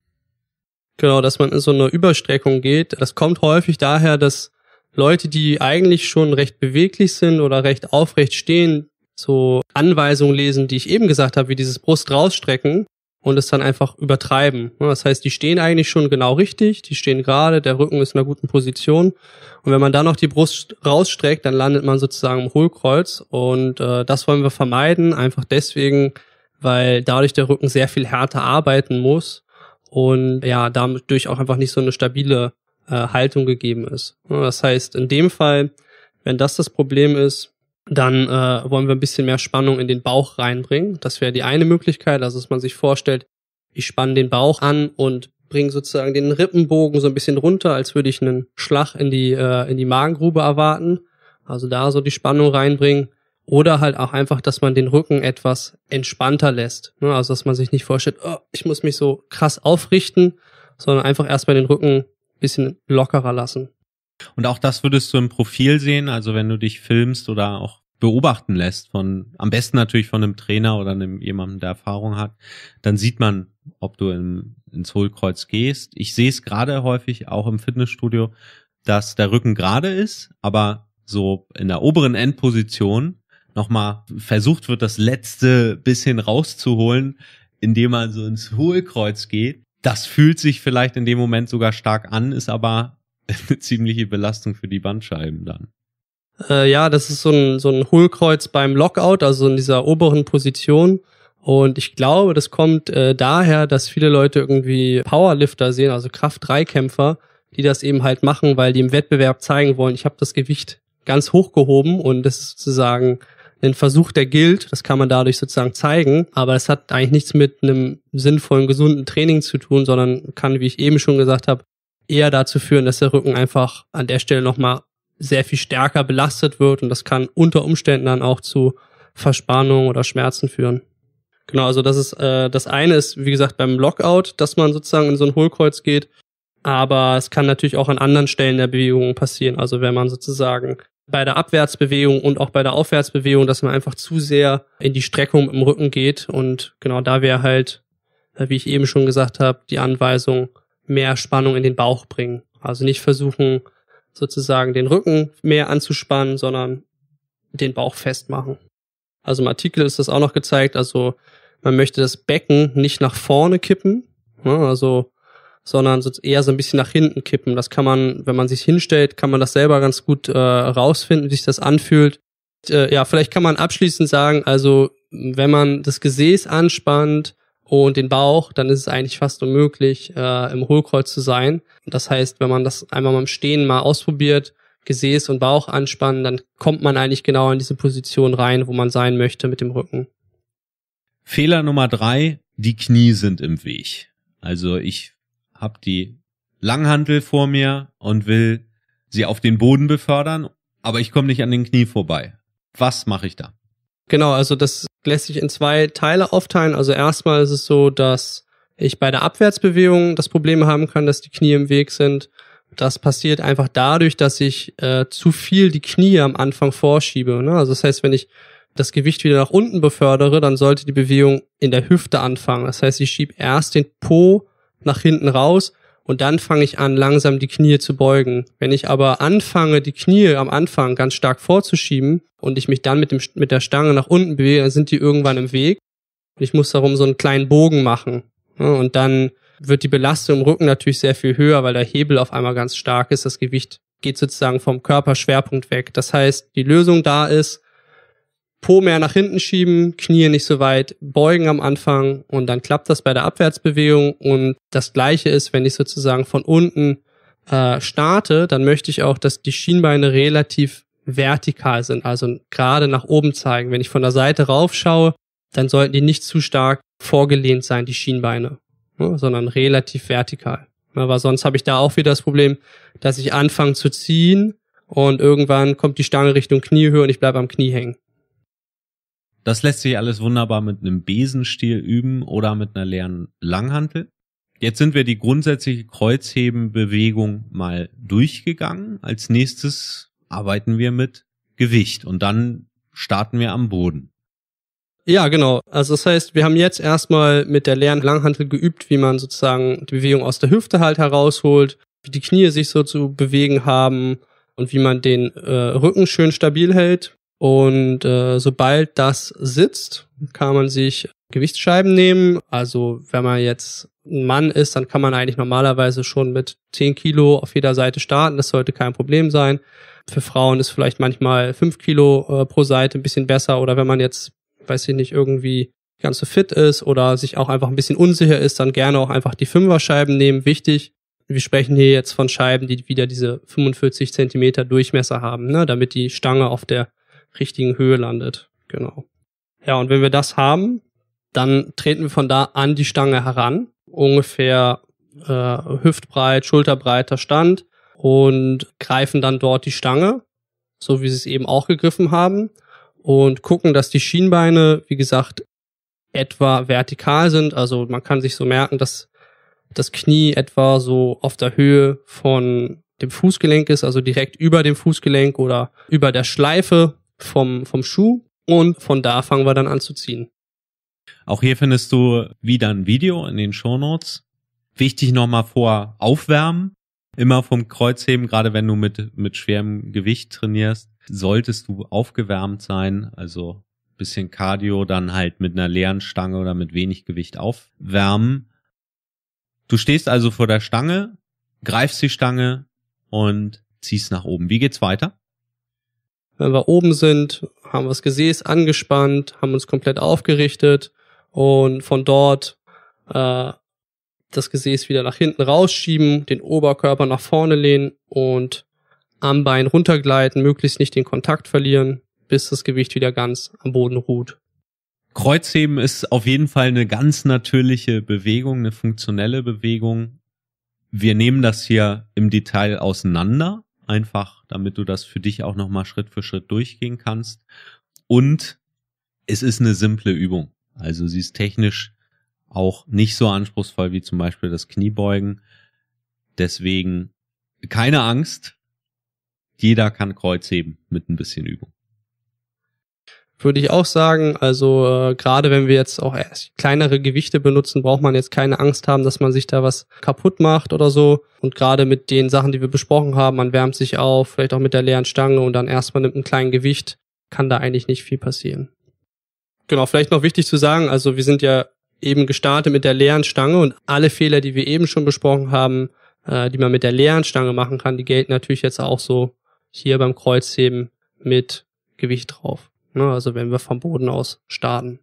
Genau, dass man in so eine Überstreckung geht. Das kommt häufig daher, dass Leute, die eigentlich schon recht beweglich sind oder recht aufrecht stehen, so Anweisungen lesen, die ich eben gesagt habe, wie dieses Brust rausstrecken und es dann einfach übertreiben. Das heißt, die stehen eigentlich schon genau richtig, die stehen gerade, der Rücken ist in einer guten Position. Und wenn man dann noch die Brust rausstreckt, dann landet man sozusagen im Hohlkreuz. Und äh, das wollen wir vermeiden, einfach deswegen, weil dadurch der Rücken sehr viel härter arbeiten muss und ja, dadurch auch einfach nicht so eine stabile äh, Haltung gegeben ist. Das heißt, in dem Fall, wenn das das Problem ist, dann äh, wollen wir ein bisschen mehr Spannung in den Bauch reinbringen. Das wäre die eine Möglichkeit, also dass man sich vorstellt, ich spanne den Bauch an und bringe sozusagen den Rippenbogen so ein bisschen runter, als würde ich einen Schlag in die, äh, in die Magengrube erwarten. Also da so die Spannung reinbringen. Oder halt auch einfach, dass man den Rücken etwas entspannter lässt. Ne? Also dass man sich nicht vorstellt, oh, ich muss mich so krass aufrichten, sondern einfach erstmal den Rücken bisschen lockerer lassen. Und auch das würdest du im Profil sehen, also wenn du dich filmst oder auch beobachten lässt von, am besten natürlich von einem Trainer oder einem jemandem, der Erfahrung hat, dann sieht man, ob du im, ins Hohlkreuz gehst. Ich sehe es gerade häufig auch im Fitnessstudio, dass der Rücken gerade ist, aber so in der oberen Endposition nochmal versucht wird, das letzte bisschen rauszuholen, indem man so ins Hohlkreuz geht. Das fühlt sich vielleicht in dem Moment sogar stark an, ist aber eine ziemliche Belastung für die Bandscheiben dann. Äh, ja, das ist so ein, so ein Hohlkreuz beim Lockout, also in dieser oberen Position. Und ich glaube, das kommt äh, daher, dass viele Leute irgendwie Powerlifter sehen, also Kraft-3-Kämpfer, die das eben halt machen, weil die im Wettbewerb zeigen wollen, ich habe das Gewicht ganz hochgehoben und das ist sozusagen ein Versuch, der gilt. Das kann man dadurch sozusagen zeigen. Aber es hat eigentlich nichts mit einem sinnvollen, gesunden Training zu tun, sondern kann, wie ich eben schon gesagt habe, eher dazu führen, dass der Rücken einfach an der Stelle nochmal sehr viel stärker belastet wird und das kann unter Umständen dann auch zu Verspannung oder Schmerzen führen. Genau, also das ist äh, das eine ist, wie gesagt, beim Lockout, dass man sozusagen in so ein Hohlkreuz geht, aber es kann natürlich auch an anderen Stellen der Bewegung passieren. Also wenn man sozusagen bei der Abwärtsbewegung und auch bei der Aufwärtsbewegung, dass man einfach zu sehr in die Streckung im Rücken geht und genau da wäre halt, äh, wie ich eben schon gesagt habe, die Anweisung, mehr Spannung in den Bauch bringen. Also nicht versuchen, sozusagen den Rücken mehr anzuspannen, sondern den Bauch festmachen. Also im Artikel ist das auch noch gezeigt, also man möchte das Becken nicht nach vorne kippen, ne, also sondern eher so ein bisschen nach hinten kippen. Das kann man, wenn man sich hinstellt, kann man das selber ganz gut äh, rausfinden, wie sich das anfühlt. Äh, ja, vielleicht kann man abschließend sagen, also wenn man das Gesäß anspannt, und den Bauch, dann ist es eigentlich fast unmöglich, äh, im Hohlkreuz zu sein. Das heißt, wenn man das einmal beim Stehen mal ausprobiert, Gesäß und Bauch anspannen, dann kommt man eigentlich genau in diese Position rein, wo man sein möchte mit dem Rücken. Fehler Nummer drei, die Knie sind im Weg. Also ich habe die Langhantel vor mir und will sie auf den Boden befördern, aber ich komme nicht an den Knie vorbei. Was mache ich da? Genau, also das lässt sich in zwei Teile aufteilen. Also erstmal ist es so, dass ich bei der Abwärtsbewegung das Problem haben kann, dass die Knie im Weg sind. Das passiert einfach dadurch, dass ich äh, zu viel die Knie am Anfang vorschiebe. Ne? Also das heißt, wenn ich das Gewicht wieder nach unten befördere, dann sollte die Bewegung in der Hüfte anfangen. Das heißt, ich schiebe erst den Po nach hinten raus und dann fange ich an, langsam die Knie zu beugen. Wenn ich aber anfange, die Knie am Anfang ganz stark vorzuschieben und ich mich dann mit, dem, mit der Stange nach unten bewege, dann sind die irgendwann im Weg. Ich muss darum so einen kleinen Bogen machen. Und dann wird die Belastung im Rücken natürlich sehr viel höher, weil der Hebel auf einmal ganz stark ist. Das Gewicht geht sozusagen vom Körperschwerpunkt weg. Das heißt, die Lösung da ist, Po mehr nach hinten schieben, Knie nicht so weit beugen am Anfang und dann klappt das bei der Abwärtsbewegung und das gleiche ist, wenn ich sozusagen von unten äh, starte, dann möchte ich auch, dass die Schienbeine relativ vertikal sind, also gerade nach oben zeigen. Wenn ich von der Seite raufschaue, dann sollten die nicht zu stark vorgelehnt sein, die Schienbeine, ne, sondern relativ vertikal. Aber sonst habe ich da auch wieder das Problem, dass ich anfange zu ziehen und irgendwann kommt die Stange Richtung Kniehöhe und ich bleibe am Knie hängen. Das lässt sich alles wunderbar mit einem Besenstiel üben oder mit einer leeren Langhantel. Jetzt sind wir die grundsätzliche Kreuzhebenbewegung mal durchgegangen. Als nächstes arbeiten wir mit Gewicht und dann starten wir am Boden. Ja, genau. Also das heißt, wir haben jetzt erstmal mit der leeren Langhantel geübt, wie man sozusagen die Bewegung aus der Hüfte halt herausholt, wie die Knie sich so zu bewegen haben und wie man den äh, Rücken schön stabil hält. Und äh, sobald das sitzt, kann man sich Gewichtsscheiben nehmen. Also wenn man jetzt ein Mann ist, dann kann man eigentlich normalerweise schon mit 10 Kilo auf jeder Seite starten. Das sollte kein Problem sein. Für Frauen ist vielleicht manchmal 5 Kilo äh, pro Seite ein bisschen besser. Oder wenn man jetzt, weiß ich nicht, irgendwie ganz so fit ist oder sich auch einfach ein bisschen unsicher ist, dann gerne auch einfach die Fünfer-Scheiben nehmen. Wichtig, wir sprechen hier jetzt von Scheiben, die wieder diese 45 Zentimeter Durchmesser haben, ne, damit die Stange auf der richtigen Höhe landet. Genau. Ja, und wenn wir das haben, dann treten wir von da an die Stange heran, ungefähr äh, hüftbreit, schulterbreiter Stand und greifen dann dort die Stange, so wie sie es eben auch gegriffen haben und gucken, dass die Schienbeine, wie gesagt, etwa vertikal sind. Also man kann sich so merken, dass das Knie etwa so auf der Höhe von dem Fußgelenk ist, also direkt über dem Fußgelenk oder über der Schleife vom, vom Schuh und von da fangen wir dann an zu ziehen. Auch hier findest du wieder ein Video in den Show Notes. Wichtig nochmal vor Aufwärmen. Immer vom Kreuzheben, gerade wenn du mit, mit schwerem Gewicht trainierst, solltest du aufgewärmt sein. Also bisschen Cardio, dann halt mit einer leeren Stange oder mit wenig Gewicht aufwärmen. Du stehst also vor der Stange, greifst die Stange und ziehst nach oben. Wie geht's weiter? Wenn wir oben sind, haben wir das Gesäß angespannt, haben uns komplett aufgerichtet und von dort äh, das Gesäß wieder nach hinten rausschieben, den Oberkörper nach vorne lehnen und am Bein runtergleiten, möglichst nicht den Kontakt verlieren, bis das Gewicht wieder ganz am Boden ruht. Kreuzheben ist auf jeden Fall eine ganz natürliche Bewegung, eine funktionelle Bewegung. Wir nehmen das hier im Detail auseinander, einfach damit du das für dich auch nochmal Schritt für Schritt durchgehen kannst. Und es ist eine simple Übung. Also sie ist technisch auch nicht so anspruchsvoll wie zum Beispiel das Kniebeugen. Deswegen keine Angst. Jeder kann Kreuzheben mit ein bisschen Übung würde ich auch sagen. Also äh, gerade wenn wir jetzt auch kleinere Gewichte benutzen, braucht man jetzt keine Angst haben, dass man sich da was kaputt macht oder so. Und gerade mit den Sachen, die wir besprochen haben, man wärmt sich auf, vielleicht auch mit der leeren Stange und dann erstmal mit einem kleinen Gewicht, kann da eigentlich nicht viel passieren. Genau, vielleicht noch wichtig zu sagen, also wir sind ja eben gestartet mit der leeren Stange und alle Fehler, die wir eben schon besprochen haben, äh, die man mit der leeren Stange machen kann, die gelten natürlich jetzt auch so hier beim Kreuzheben mit Gewicht drauf. Ne? Also wenn wir vom Boden aus starten.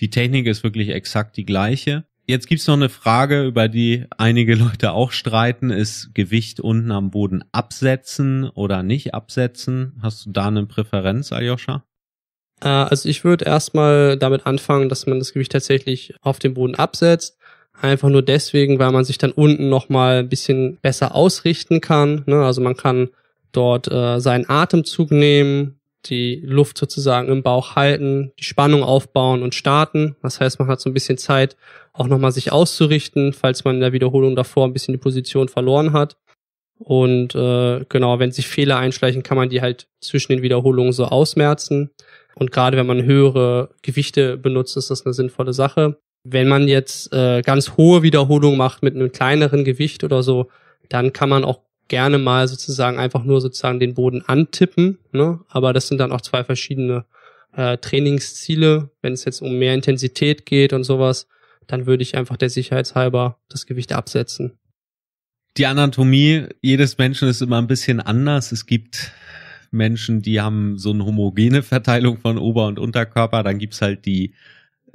Die Technik ist wirklich exakt die gleiche. Jetzt gibt's noch eine Frage, über die einige Leute auch streiten, ist Gewicht unten am Boden absetzen oder nicht absetzen? Hast du da eine Präferenz, Aljoscha? Äh, also ich würde erstmal damit anfangen, dass man das Gewicht tatsächlich auf dem Boden absetzt. Einfach nur deswegen, weil man sich dann unten nochmal ein bisschen besser ausrichten kann. Ne? Also man kann dort äh, seinen Atemzug nehmen, die Luft sozusagen im Bauch halten, die Spannung aufbauen und starten. Das heißt, man hat so ein bisschen Zeit, auch nochmal sich auszurichten, falls man in der Wiederholung davor ein bisschen die Position verloren hat. Und äh, genau, wenn sich Fehler einschleichen, kann man die halt zwischen den Wiederholungen so ausmerzen. Und gerade wenn man höhere Gewichte benutzt, ist das eine sinnvolle Sache. Wenn man jetzt äh, ganz hohe Wiederholungen macht mit einem kleineren Gewicht oder so, dann kann man auch gerne mal sozusagen einfach nur sozusagen den Boden antippen. Ne? Aber das sind dann auch zwei verschiedene äh, Trainingsziele. Wenn es jetzt um mehr Intensität geht und sowas, dann würde ich einfach der Sicherheitshalber das Gewicht absetzen. Die Anatomie jedes Menschen ist immer ein bisschen anders. Es gibt Menschen, die haben so eine homogene Verteilung von Ober- und Unterkörper. Dann gibt's halt die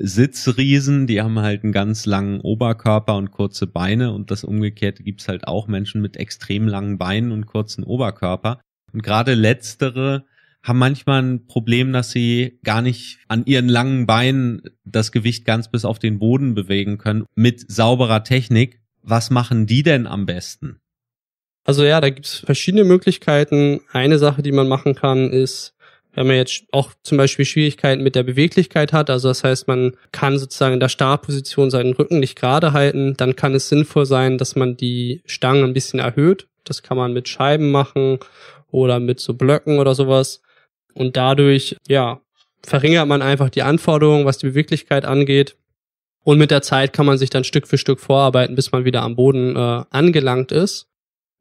Sitzriesen, die haben halt einen ganz langen Oberkörper und kurze Beine und das umgekehrte gibt's halt auch Menschen mit extrem langen Beinen und kurzen Oberkörper. Und gerade letztere haben manchmal ein Problem, dass sie gar nicht an ihren langen Beinen das Gewicht ganz bis auf den Boden bewegen können mit sauberer Technik. Was machen die denn am besten? Also ja, da gibt's verschiedene Möglichkeiten. Eine Sache, die man machen kann, ist wenn man jetzt auch zum Beispiel Schwierigkeiten mit der Beweglichkeit hat, also das heißt, man kann sozusagen in der Startposition seinen Rücken nicht gerade halten, dann kann es sinnvoll sein, dass man die Stangen ein bisschen erhöht. Das kann man mit Scheiben machen oder mit so Blöcken oder sowas. Und dadurch, ja, verringert man einfach die Anforderungen, was die Beweglichkeit angeht. Und mit der Zeit kann man sich dann Stück für Stück vorarbeiten, bis man wieder am Boden äh, angelangt ist.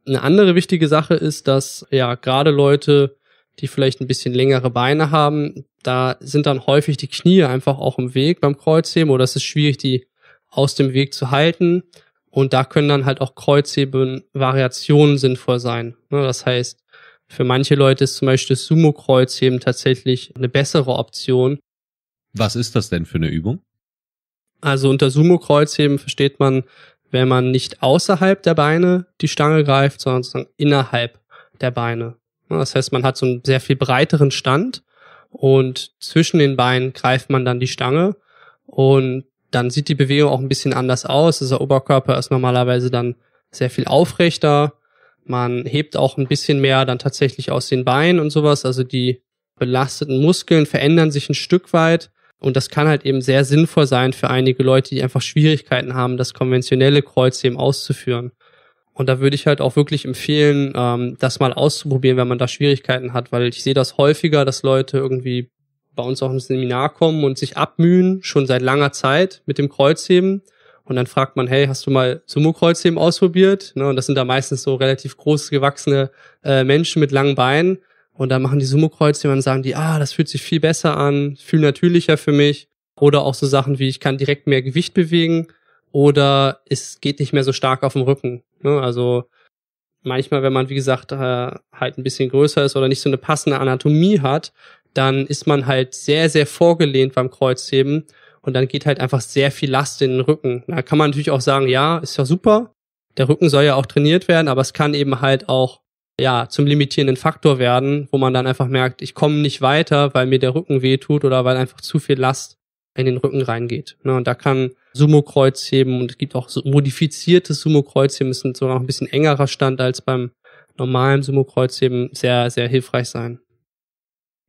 Eine andere wichtige Sache ist, dass ja gerade Leute, die vielleicht ein bisschen längere Beine haben, da sind dann häufig die Knie einfach auch im Weg beim Kreuzheben oder es ist schwierig, die aus dem Weg zu halten. Und da können dann halt auch Kreuzheben-Variationen sinnvoll sein. Ne, das heißt, für manche Leute ist zum Beispiel das Sumo-Kreuzheben tatsächlich eine bessere Option. Was ist das denn für eine Übung? Also unter Sumo-Kreuzheben versteht man, wenn man nicht außerhalb der Beine die Stange greift, sondern sozusagen innerhalb der Beine. Das heißt, man hat so einen sehr viel breiteren Stand und zwischen den Beinen greift man dann die Stange und dann sieht die Bewegung auch ein bisschen anders aus. Der Oberkörper ist normalerweise dann sehr viel aufrechter. Man hebt auch ein bisschen mehr dann tatsächlich aus den Beinen und sowas. Also die belasteten Muskeln verändern sich ein Stück weit. Und das kann halt eben sehr sinnvoll sein für einige Leute, die einfach Schwierigkeiten haben, das konventionelle Kreuzheben auszuführen. Und da würde ich halt auch wirklich empfehlen, ähm, das mal auszuprobieren, wenn man da Schwierigkeiten hat, weil ich sehe das häufiger, dass Leute irgendwie bei uns auch im Seminar kommen und sich abmühen, schon seit langer Zeit mit dem Kreuzheben. Und dann fragt man, hey, hast du mal Sumo-Kreuzheben ausprobiert? Ne, und das sind da meistens so relativ groß gewachsene äh, Menschen mit langen Beinen. Und dann machen die Sumo-Kreuzheben und sagen die, ah, das fühlt sich viel besser an, viel natürlicher für mich. Oder auch so Sachen wie, ich kann direkt mehr Gewicht bewegen oder es geht nicht mehr so stark auf dem Rücken. Ne? Also manchmal, wenn man, wie gesagt, äh, halt ein bisschen größer ist oder nicht so eine passende Anatomie hat, dann ist man halt sehr, sehr vorgelehnt beim Kreuzheben und dann geht halt einfach sehr viel Last in den Rücken. Da kann man natürlich auch sagen, ja, ist ja super. Der Rücken soll ja auch trainiert werden, aber es kann eben halt auch ja zum limitierenden Faktor werden, wo man dann einfach merkt, ich komme nicht weiter, weil mir der Rücken wehtut oder weil einfach zu viel Last in den Rücken reingeht. Ne, und da kann Sumo-Kreuzheben und es gibt auch so modifiziertes Sumo-Kreuzheben, ist sogar noch ein bisschen engerer Stand als beim normalen Sumo-Kreuzheben, sehr, sehr hilfreich sein.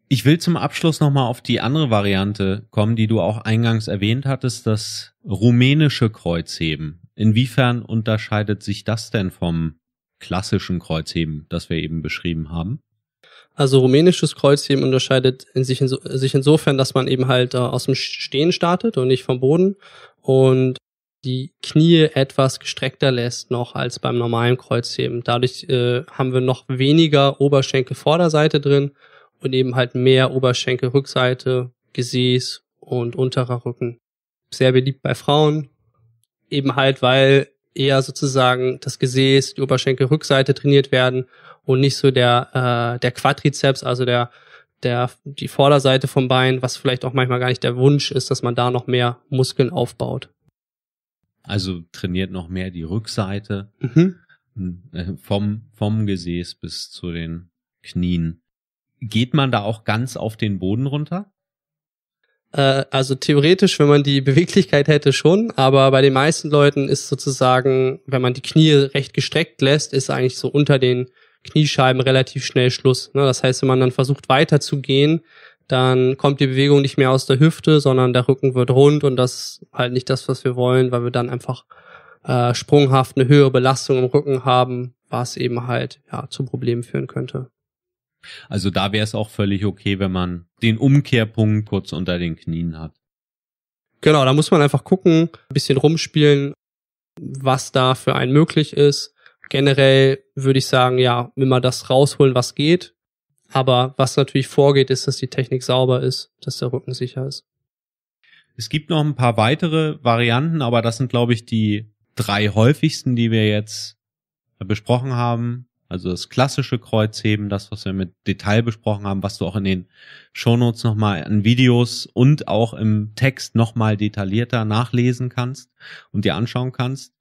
Ich will zum Abschluss nochmal auf die andere Variante kommen, die du auch eingangs erwähnt hattest, das rumänische Kreuzheben. Inwiefern unterscheidet sich das denn vom klassischen Kreuzheben, das wir eben beschrieben haben? Also rumänisches Kreuzheben unterscheidet in sich, inso, sich insofern, dass man eben halt äh, aus dem Stehen startet und nicht vom Boden und die Knie etwas gestreckter lässt noch als beim normalen Kreuzheben. Dadurch äh, haben wir noch weniger Oberschenkelvorderseite drin und eben halt mehr Oberschenkelrückseite, Gesäß und unterer Rücken. Sehr beliebt bei Frauen, eben halt, weil eher sozusagen das Gesäß, die Oberschenkelrückseite trainiert werden und nicht so der äh, der Quadrizeps, also der der die Vorderseite vom Bein, was vielleicht auch manchmal gar nicht der Wunsch ist, dass man da noch mehr Muskeln aufbaut. Also trainiert noch mehr die Rückseite mhm. Äh, vom vom Gesäß bis zu den Knien. Geht man da auch ganz auf den Boden runter? Äh, also theoretisch, wenn man die Beweglichkeit hätte, schon, aber bei den meisten Leuten ist sozusagen, wenn man die Knie recht gestreckt lässt, ist eigentlich so unter den Kniescheiben relativ schnell Schluss. Ne? Das heißt, wenn man dann versucht weiter zu gehen, dann kommt die Bewegung nicht mehr aus der Hüfte, sondern der Rücken wird rund und das ist halt nicht das, was wir wollen, weil wir dann einfach äh, sprunghaft eine höhere Belastung im Rücken haben, was eben halt ja zu Problemen führen könnte. Also da wäre es auch völlig okay, wenn man den Umkehrpunkt kurz unter den Knien hat. Genau, da muss man einfach gucken, ein bisschen rumspielen, was da für einen möglich ist. Generell würde ich sagen, ja, immer das rausholen, was geht. Aber was natürlich vorgeht, ist, dass die Technik sauber ist, dass der Rücken sicher ist. Es gibt noch ein paar weitere Varianten, aber das sind, glaube ich, die drei häufigsten, die wir jetzt besprochen haben. Also das klassische Kreuzheben, das, was wir mit Detail besprochen haben, was du auch in den Shownotes nochmal an Videos und auch im Text nochmal detaillierter nachlesen kannst und dir anschauen kannst.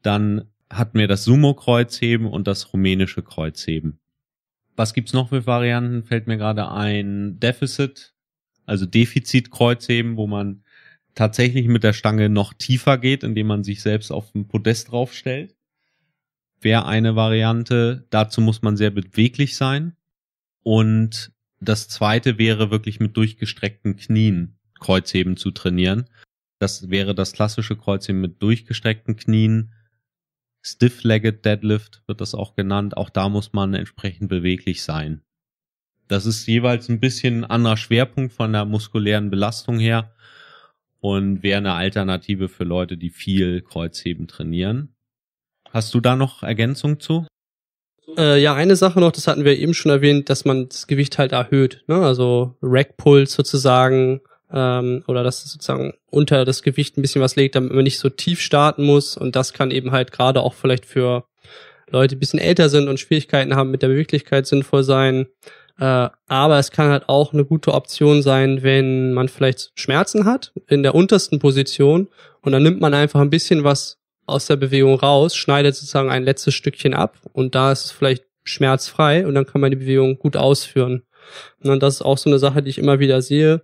Dann hatten wir das Sumo-Kreuzheben und das rumänische Kreuzheben. Was gibt's noch für Varianten? Fällt mir gerade ein Deficit, also Defizit-Kreuzheben, wo man tatsächlich mit der Stange noch tiefer geht, indem man sich selbst auf den Podest draufstellt wäre eine Variante. Dazu muss man sehr beweglich sein. Und das zweite wäre wirklich mit durchgestreckten Knien Kreuzheben zu trainieren. Das wäre das klassische Kreuzheben mit durchgestreckten Knien. Stiff-Legged Deadlift wird das auch genannt. Auch da muss man entsprechend beweglich sein. Das ist jeweils ein bisschen ein anderer Schwerpunkt von der muskulären Belastung her und wäre eine Alternative für Leute, die viel Kreuzheben trainieren. Hast du da noch Ergänzung zu? Äh, ja, eine Sache noch, das hatten wir eben schon erwähnt, dass man das Gewicht halt erhöht. Ne? Also Rack Pull sozusagen ähm, oder dass es sozusagen unter das Gewicht ein bisschen was legt, damit man nicht so tief starten muss. Und das kann eben halt gerade auch vielleicht für Leute, die ein bisschen älter sind und Schwierigkeiten haben mit der Beweglichkeit sinnvoll sein. Äh, aber es kann halt auch eine gute Option sein, wenn man vielleicht Schmerzen hat in der untersten Position und dann nimmt man einfach ein bisschen was aus der Bewegung raus, schneidet sozusagen ein letztes Stückchen ab und da ist es vielleicht schmerzfrei und dann kann man die Bewegung gut ausführen. Und das ist auch so eine Sache, die ich immer wieder sehe,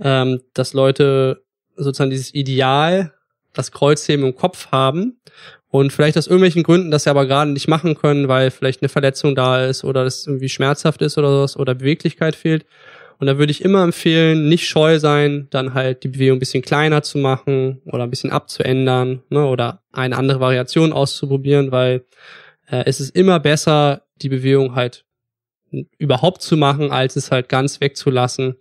ähm, dass Leute sozusagen dieses Ideal, das Kreuzheben im Kopf haben und vielleicht aus irgendwelchen Gründen das ja aber gerade nicht machen können, weil vielleicht eine Verletzung da ist oder das irgendwie schmerzhaft ist oder sowas oder Beweglichkeit fehlt und da würde ich immer empfehlen, nicht scheu sein, dann halt die Bewegung ein bisschen kleiner zu machen oder ein bisschen abzuändern ne, oder eine andere Variation auszuprobieren, weil äh, es ist immer besser, die Bewegung halt überhaupt zu machen, als es halt ganz wegzulassen.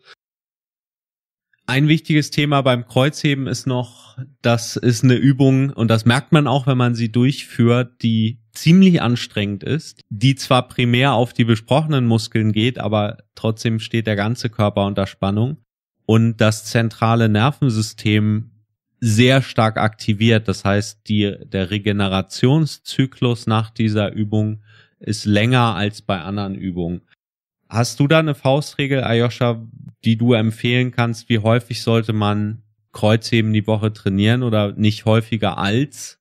Ein wichtiges Thema beim Kreuzheben ist noch, das ist eine Übung und das merkt man auch, wenn man sie durchführt, die ziemlich anstrengend ist, die zwar primär auf die besprochenen Muskeln geht, aber trotzdem steht der ganze Körper unter Spannung und das zentrale Nervensystem sehr stark aktiviert. Das heißt, die, der Regenerationszyklus nach dieser Übung ist länger als bei anderen Übungen. Hast du da eine Faustregel, Ayosha, die du empfehlen kannst? Wie häufig sollte man Kreuzheben die Woche trainieren oder nicht häufiger als?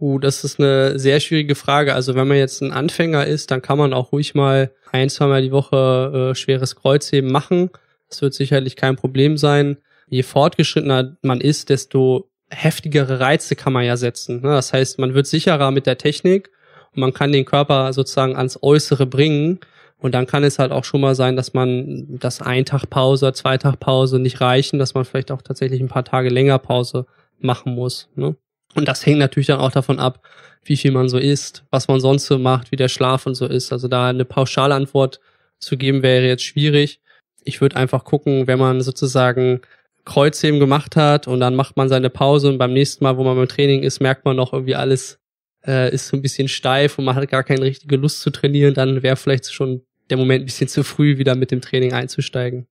Uh, das ist eine sehr schwierige Frage. Also wenn man jetzt ein Anfänger ist, dann kann man auch ruhig mal ein, zweimal die Woche äh, schweres Kreuzheben machen. Das wird sicherlich kein Problem sein. Je fortgeschrittener man ist, desto heftigere Reize kann man ja setzen. Ne? Das heißt, man wird sicherer mit der Technik und man kann den Körper sozusagen ans Äußere bringen. Und dann kann es halt auch schon mal sein, dass man das ein Tag Pause, zwei Tag Pause nicht reichen, dass man vielleicht auch tatsächlich ein paar Tage länger Pause machen muss. Ne? Und das hängt natürlich dann auch davon ab, wie viel man so isst, was man sonst so macht, wie der Schlaf und so ist. Also da eine Pauschalantwort zu geben wäre jetzt schwierig. Ich würde einfach gucken, wenn man sozusagen Kreuzheben gemacht hat und dann macht man seine Pause und beim nächsten Mal, wo man beim Training ist, merkt man noch irgendwie alles äh, ist so ein bisschen steif und man hat gar keine richtige Lust zu trainieren, dann wäre vielleicht schon der Moment ein bisschen zu früh, wieder mit dem Training einzusteigen.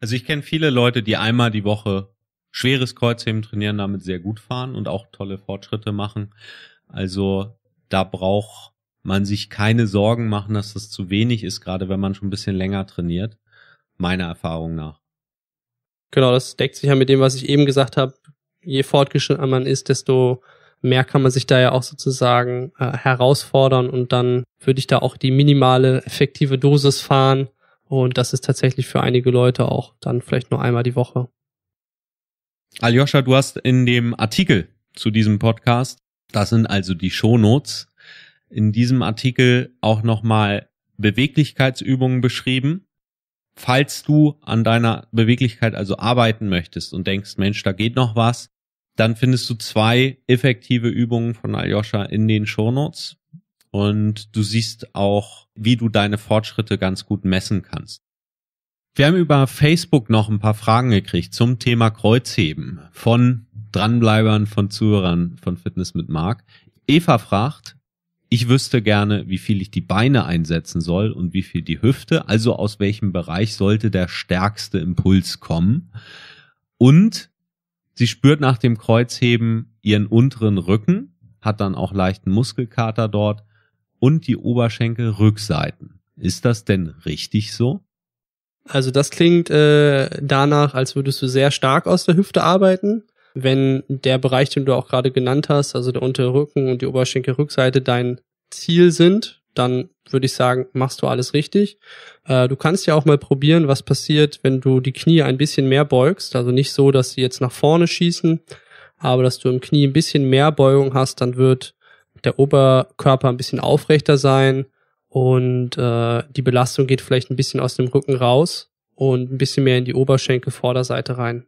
Also ich kenne viele Leute, die einmal die Woche schweres Kreuzheben trainieren, damit sehr gut fahren und auch tolle Fortschritte machen. Also da braucht man sich keine Sorgen machen, dass das zu wenig ist, gerade wenn man schon ein bisschen länger trainiert. Meiner Erfahrung nach. Genau, das deckt sich ja mit dem, was ich eben gesagt habe. Je fortgeschrittener man ist, desto mehr kann man sich da ja auch sozusagen äh, herausfordern und dann würde ich da auch die minimale effektive Dosis fahren und das ist tatsächlich für einige Leute auch dann vielleicht nur einmal die Woche. Aljoscha, du hast in dem Artikel zu diesem Podcast, das sind also die Shownotes, in diesem Artikel auch nochmal Beweglichkeitsübungen beschrieben. Falls du an deiner Beweglichkeit also arbeiten möchtest und denkst, Mensch, da geht noch was, dann findest du zwei effektive Übungen von Aljoscha in den Shownotes und du siehst auch, wie du deine Fortschritte ganz gut messen kannst. Wir haben über Facebook noch ein paar Fragen gekriegt zum Thema Kreuzheben von Dranbleibern, von Zuhörern von Fitness mit Mark. Eva fragt, ich wüsste gerne, wie viel ich die Beine einsetzen soll und wie viel die Hüfte, also aus welchem Bereich sollte der stärkste Impuls kommen. Und sie spürt nach dem Kreuzheben ihren unteren Rücken, hat dann auch leichten Muskelkater dort und die Oberschenkelrückseiten. Ist das denn richtig so? Also das klingt äh, danach, als würdest du sehr stark aus der Hüfte arbeiten. Wenn der Bereich, den du auch gerade genannt hast, also der untere Rücken und die Oberschenkelrückseite dein Ziel sind, dann würde ich sagen, machst du alles richtig. Äh, du kannst ja auch mal probieren, was passiert, wenn du die Knie ein bisschen mehr beugst. Also nicht so, dass sie jetzt nach vorne schießen, aber dass du im Knie ein bisschen mehr Beugung hast, dann wird der Oberkörper ein bisschen aufrechter sein und äh, die Belastung geht vielleicht ein bisschen aus dem Rücken raus und ein bisschen mehr in die Oberschenkelvorderseite rein.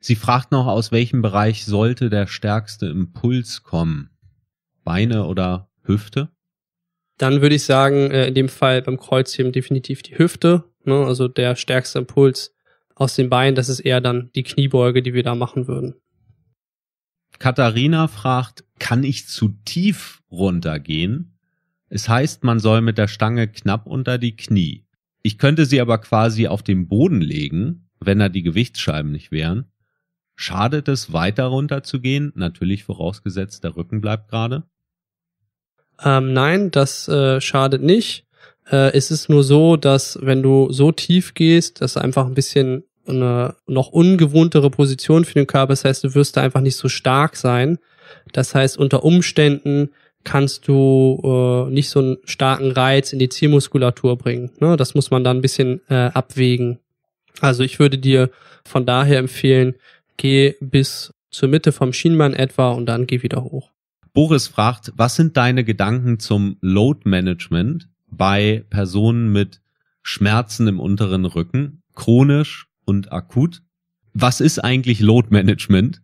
Sie fragt noch, aus welchem Bereich sollte der stärkste Impuls kommen? Beine oder Hüfte? Dann würde ich sagen, äh, in dem Fall beim Kreuzheben definitiv die Hüfte. Ne? Also der stärkste Impuls aus den Beinen, das ist eher dann die Kniebeuge, die wir da machen würden. Katharina fragt, kann ich zu tief runtergehen? Es heißt, man soll mit der Stange knapp unter die Knie. Ich könnte sie aber quasi auf den Boden legen, wenn da die Gewichtsscheiben nicht wären. Schadet es, weiter runter zu gehen? Natürlich vorausgesetzt, der Rücken bleibt gerade. Ähm, nein, das äh, schadet nicht. Äh, es ist nur so, dass wenn du so tief gehst, das ist einfach ein bisschen eine noch ungewohntere Position für den Körper. Das heißt, du wirst da einfach nicht so stark sein. Das heißt, unter Umständen kannst du äh, nicht so einen starken Reiz in die Zielmuskulatur bringen. Ne? Das muss man dann ein bisschen äh, abwägen. Also ich würde dir von daher empfehlen, geh bis zur Mitte vom Schienbein etwa und dann geh wieder hoch. Boris fragt, was sind deine Gedanken zum Load Management bei Personen mit Schmerzen im unteren Rücken, chronisch und akut? Was ist eigentlich Load Management?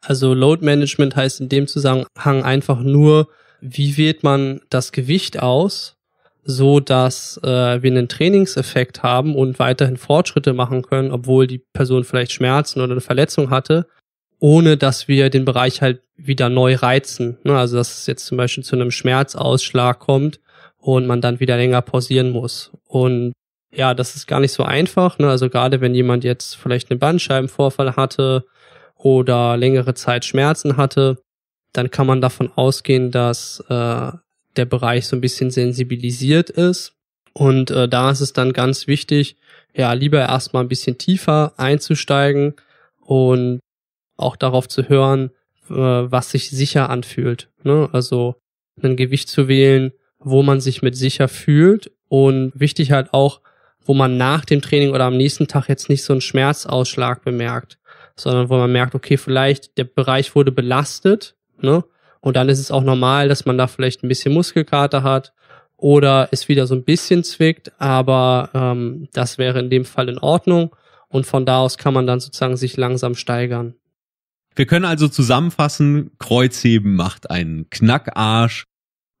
Also Load Management heißt in dem Zusammenhang einfach nur, wie wählt man das Gewicht aus, so dass äh, wir einen Trainingseffekt haben und weiterhin Fortschritte machen können, obwohl die Person vielleicht Schmerzen oder eine Verletzung hatte, ohne dass wir den Bereich halt wieder neu reizen. Ne? Also dass es jetzt zum Beispiel zu einem Schmerzausschlag kommt und man dann wieder länger pausieren muss. Und ja, das ist gar nicht so einfach. Ne? Also gerade wenn jemand jetzt vielleicht einen Bandscheibenvorfall hatte oder längere Zeit Schmerzen hatte, dann kann man davon ausgehen, dass äh, der Bereich so ein bisschen sensibilisiert ist. Und äh, da ist es dann ganz wichtig, ja, lieber erstmal ein bisschen tiefer einzusteigen und auch darauf zu hören, äh, was sich sicher anfühlt. Ne? Also ein Gewicht zu wählen, wo man sich mit sicher fühlt und wichtig halt auch, wo man nach dem Training oder am nächsten Tag jetzt nicht so einen Schmerzausschlag bemerkt, sondern wo man merkt, okay, vielleicht der Bereich wurde belastet, ne? Und dann ist es auch normal, dass man da vielleicht ein bisschen Muskelkater hat oder es wieder so ein bisschen zwickt, aber ähm, das wäre in dem Fall in Ordnung und von da aus kann man dann sozusagen sich langsam steigern. Wir können also zusammenfassen, Kreuzheben macht einen Knackarsch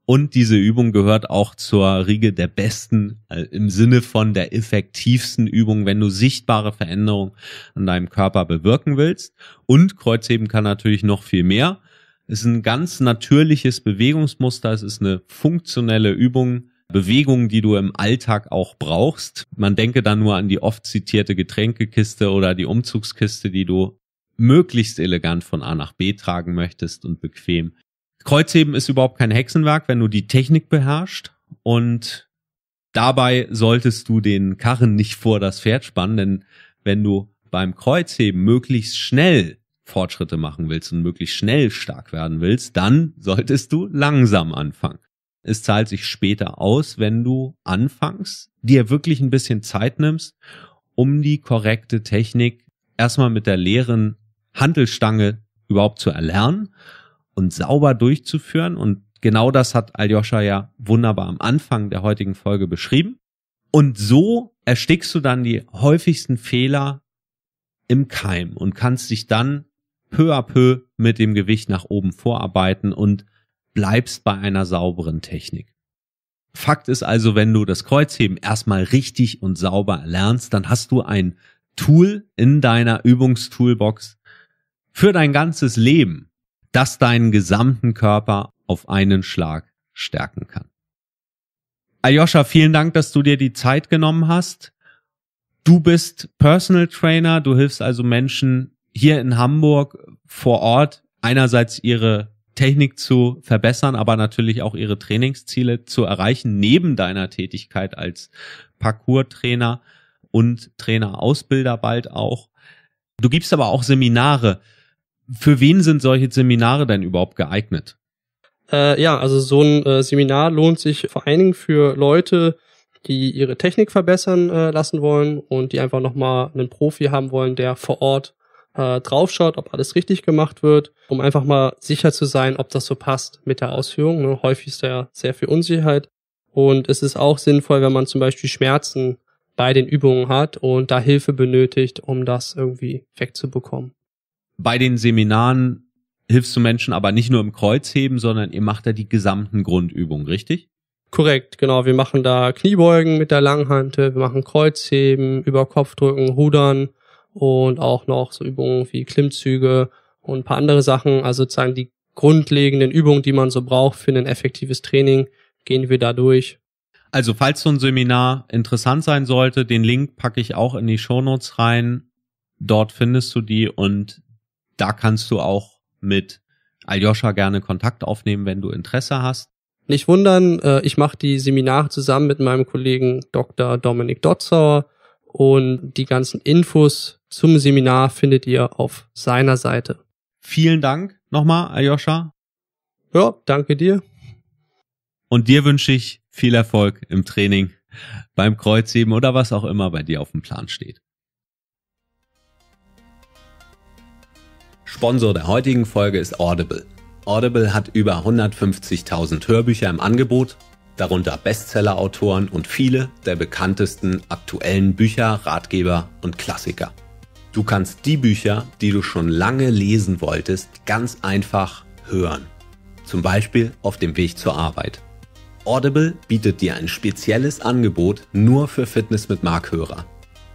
und diese Übung gehört auch zur Riege der besten äh, im Sinne von der effektivsten Übung, wenn du sichtbare Veränderungen an deinem Körper bewirken willst. Und Kreuzheben kann natürlich noch viel mehr. Es ist ein ganz natürliches Bewegungsmuster. Es ist eine funktionelle Übung, Bewegung, die du im Alltag auch brauchst. Man denke dann nur an die oft zitierte Getränkekiste oder die Umzugskiste, die du möglichst elegant von A nach B tragen möchtest und bequem. Kreuzheben ist überhaupt kein Hexenwerk, wenn du die Technik beherrschst und dabei solltest du den Karren nicht vor das Pferd spannen, denn wenn du beim Kreuzheben möglichst schnell Fortschritte machen willst und möglichst schnell stark werden willst, dann solltest du langsam anfangen. Es zahlt sich später aus, wenn du anfängst, dir wirklich ein bisschen Zeit nimmst, um die korrekte Technik erstmal mit der leeren Handelstange überhaupt zu erlernen und sauber durchzuführen. Und genau das hat Aljoscha ja wunderbar am Anfang der heutigen Folge beschrieben. Und so erstickst du dann die häufigsten Fehler im Keim und kannst dich dann peu à peu mit dem Gewicht nach oben vorarbeiten und bleibst bei einer sauberen Technik. Fakt ist also, wenn du das Kreuzheben erstmal richtig und sauber lernst, dann hast du ein Tool in deiner Übungstoolbox für dein ganzes Leben, das deinen gesamten Körper auf einen Schlag stärken kann. Ayosha, vielen Dank, dass du dir die Zeit genommen hast. Du bist Personal Trainer, du hilfst also Menschen hier in Hamburg vor Ort einerseits ihre Technik zu verbessern, aber natürlich auch ihre Trainingsziele zu erreichen, neben deiner Tätigkeit als Parcours-Trainer und Trainer-Ausbilder bald auch. Du gibst aber auch Seminare. Für wen sind solche Seminare denn überhaupt geeignet? Äh, ja, also so ein äh, Seminar lohnt sich vor allen Dingen für Leute, die ihre Technik verbessern äh, lassen wollen und die einfach nochmal einen Profi haben wollen, der vor Ort äh, draufschaut, ob alles richtig gemacht wird, um einfach mal sicher zu sein, ob das so passt mit der Ausführung. Ne? Häufig ist da ja sehr viel Unsicherheit. Und es ist auch sinnvoll, wenn man zum Beispiel Schmerzen bei den Übungen hat und da Hilfe benötigt, um das irgendwie wegzubekommen. Bei den Seminaren hilfst du Menschen aber nicht nur im Kreuzheben, sondern ihr macht da die gesamten Grundübungen, richtig? Korrekt, genau. Wir machen da Kniebeugen mit der Langhantel, wir machen Kreuzheben, über Kopfdrücken, Rudern, und auch noch so Übungen wie Klimmzüge und ein paar andere Sachen. Also sozusagen die grundlegenden Übungen, die man so braucht für ein effektives Training, gehen wir da durch. Also falls so ein Seminar interessant sein sollte, den Link packe ich auch in die Shownotes rein. Dort findest du die und da kannst du auch mit Aljoscha gerne Kontakt aufnehmen, wenn du Interesse hast. Nicht wundern, äh, ich mache die Seminare zusammen mit meinem Kollegen Dr. Dominik Dotzauer und die ganzen Infos zum Seminar findet ihr auf seiner Seite. Vielen Dank nochmal, Ayosha. Ja, danke dir. Und dir wünsche ich viel Erfolg im Training, beim Kreuzheben oder was auch immer bei dir auf dem Plan steht. Sponsor der heutigen Folge ist Audible. Audible hat über 150.000 Hörbücher im Angebot darunter Bestseller-Autoren und viele der bekanntesten aktuellen Bücher, Ratgeber und Klassiker. Du kannst die Bücher, die du schon lange lesen wolltest, ganz einfach hören. Zum Beispiel auf dem Weg zur Arbeit. Audible bietet dir ein spezielles Angebot nur für Fitness mit Markhörer.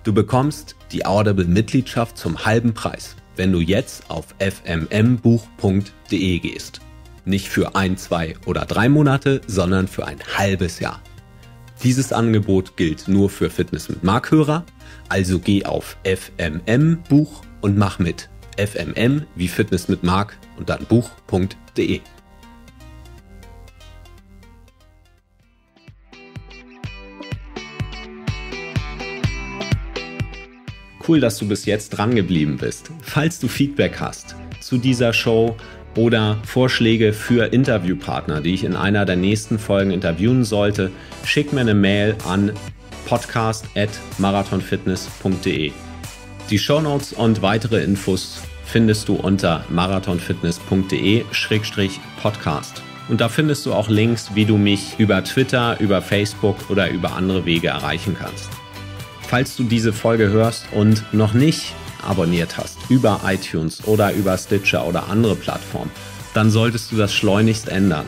Du bekommst die Audible-Mitgliedschaft zum halben Preis, wenn du jetzt auf fmmbuch.de gehst. Nicht für ein, zwei oder drei Monate, sondern für ein halbes Jahr. Dieses Angebot gilt nur für Fitness mit Markhörer, also geh auf FMM Buch und mach mit. FMM wie Fitness mit Mark und dann buch.de. Cool, dass du bis jetzt dran geblieben bist. Falls du Feedback hast zu dieser Show oder Vorschläge für Interviewpartner, die ich in einer der nächsten Folgen interviewen sollte, schick mir eine Mail an podcast@marathonfitness.de. Die Shownotes und weitere Infos findest du unter marathonfitness.de-podcast. Und da findest du auch Links, wie du mich über Twitter, über Facebook oder über andere Wege erreichen kannst. Falls du diese Folge hörst und noch nicht abonniert hast über iTunes oder über Stitcher oder andere Plattformen, dann solltest du das schleunigst ändern.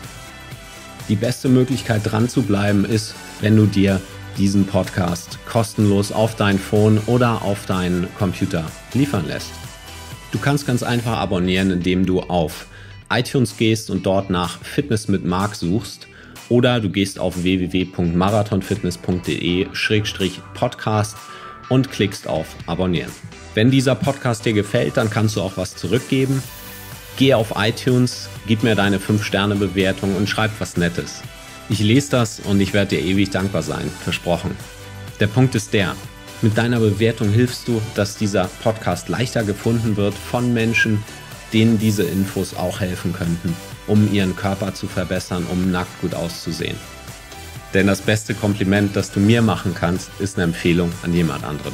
Die beste Möglichkeit dran zu bleiben ist, wenn du dir diesen Podcast kostenlos auf dein Phone oder auf deinen Computer liefern lässt. Du kannst ganz einfach abonnieren, indem du auf iTunes gehst und dort nach Fitness mit Mark suchst oder du gehst auf www.marathonfitness.de-podcast und klickst auf Abonnieren. Wenn dieser Podcast dir gefällt, dann kannst du auch was zurückgeben. Geh auf iTunes, gib mir deine 5-Sterne-Bewertung und schreib was Nettes. Ich lese das und ich werde dir ewig dankbar sein, versprochen. Der Punkt ist der, mit deiner Bewertung hilfst du, dass dieser Podcast leichter gefunden wird von Menschen, denen diese Infos auch helfen könnten, um ihren Körper zu verbessern, um nackt gut auszusehen. Denn das beste Kompliment, das du mir machen kannst, ist eine Empfehlung an jemand anderen.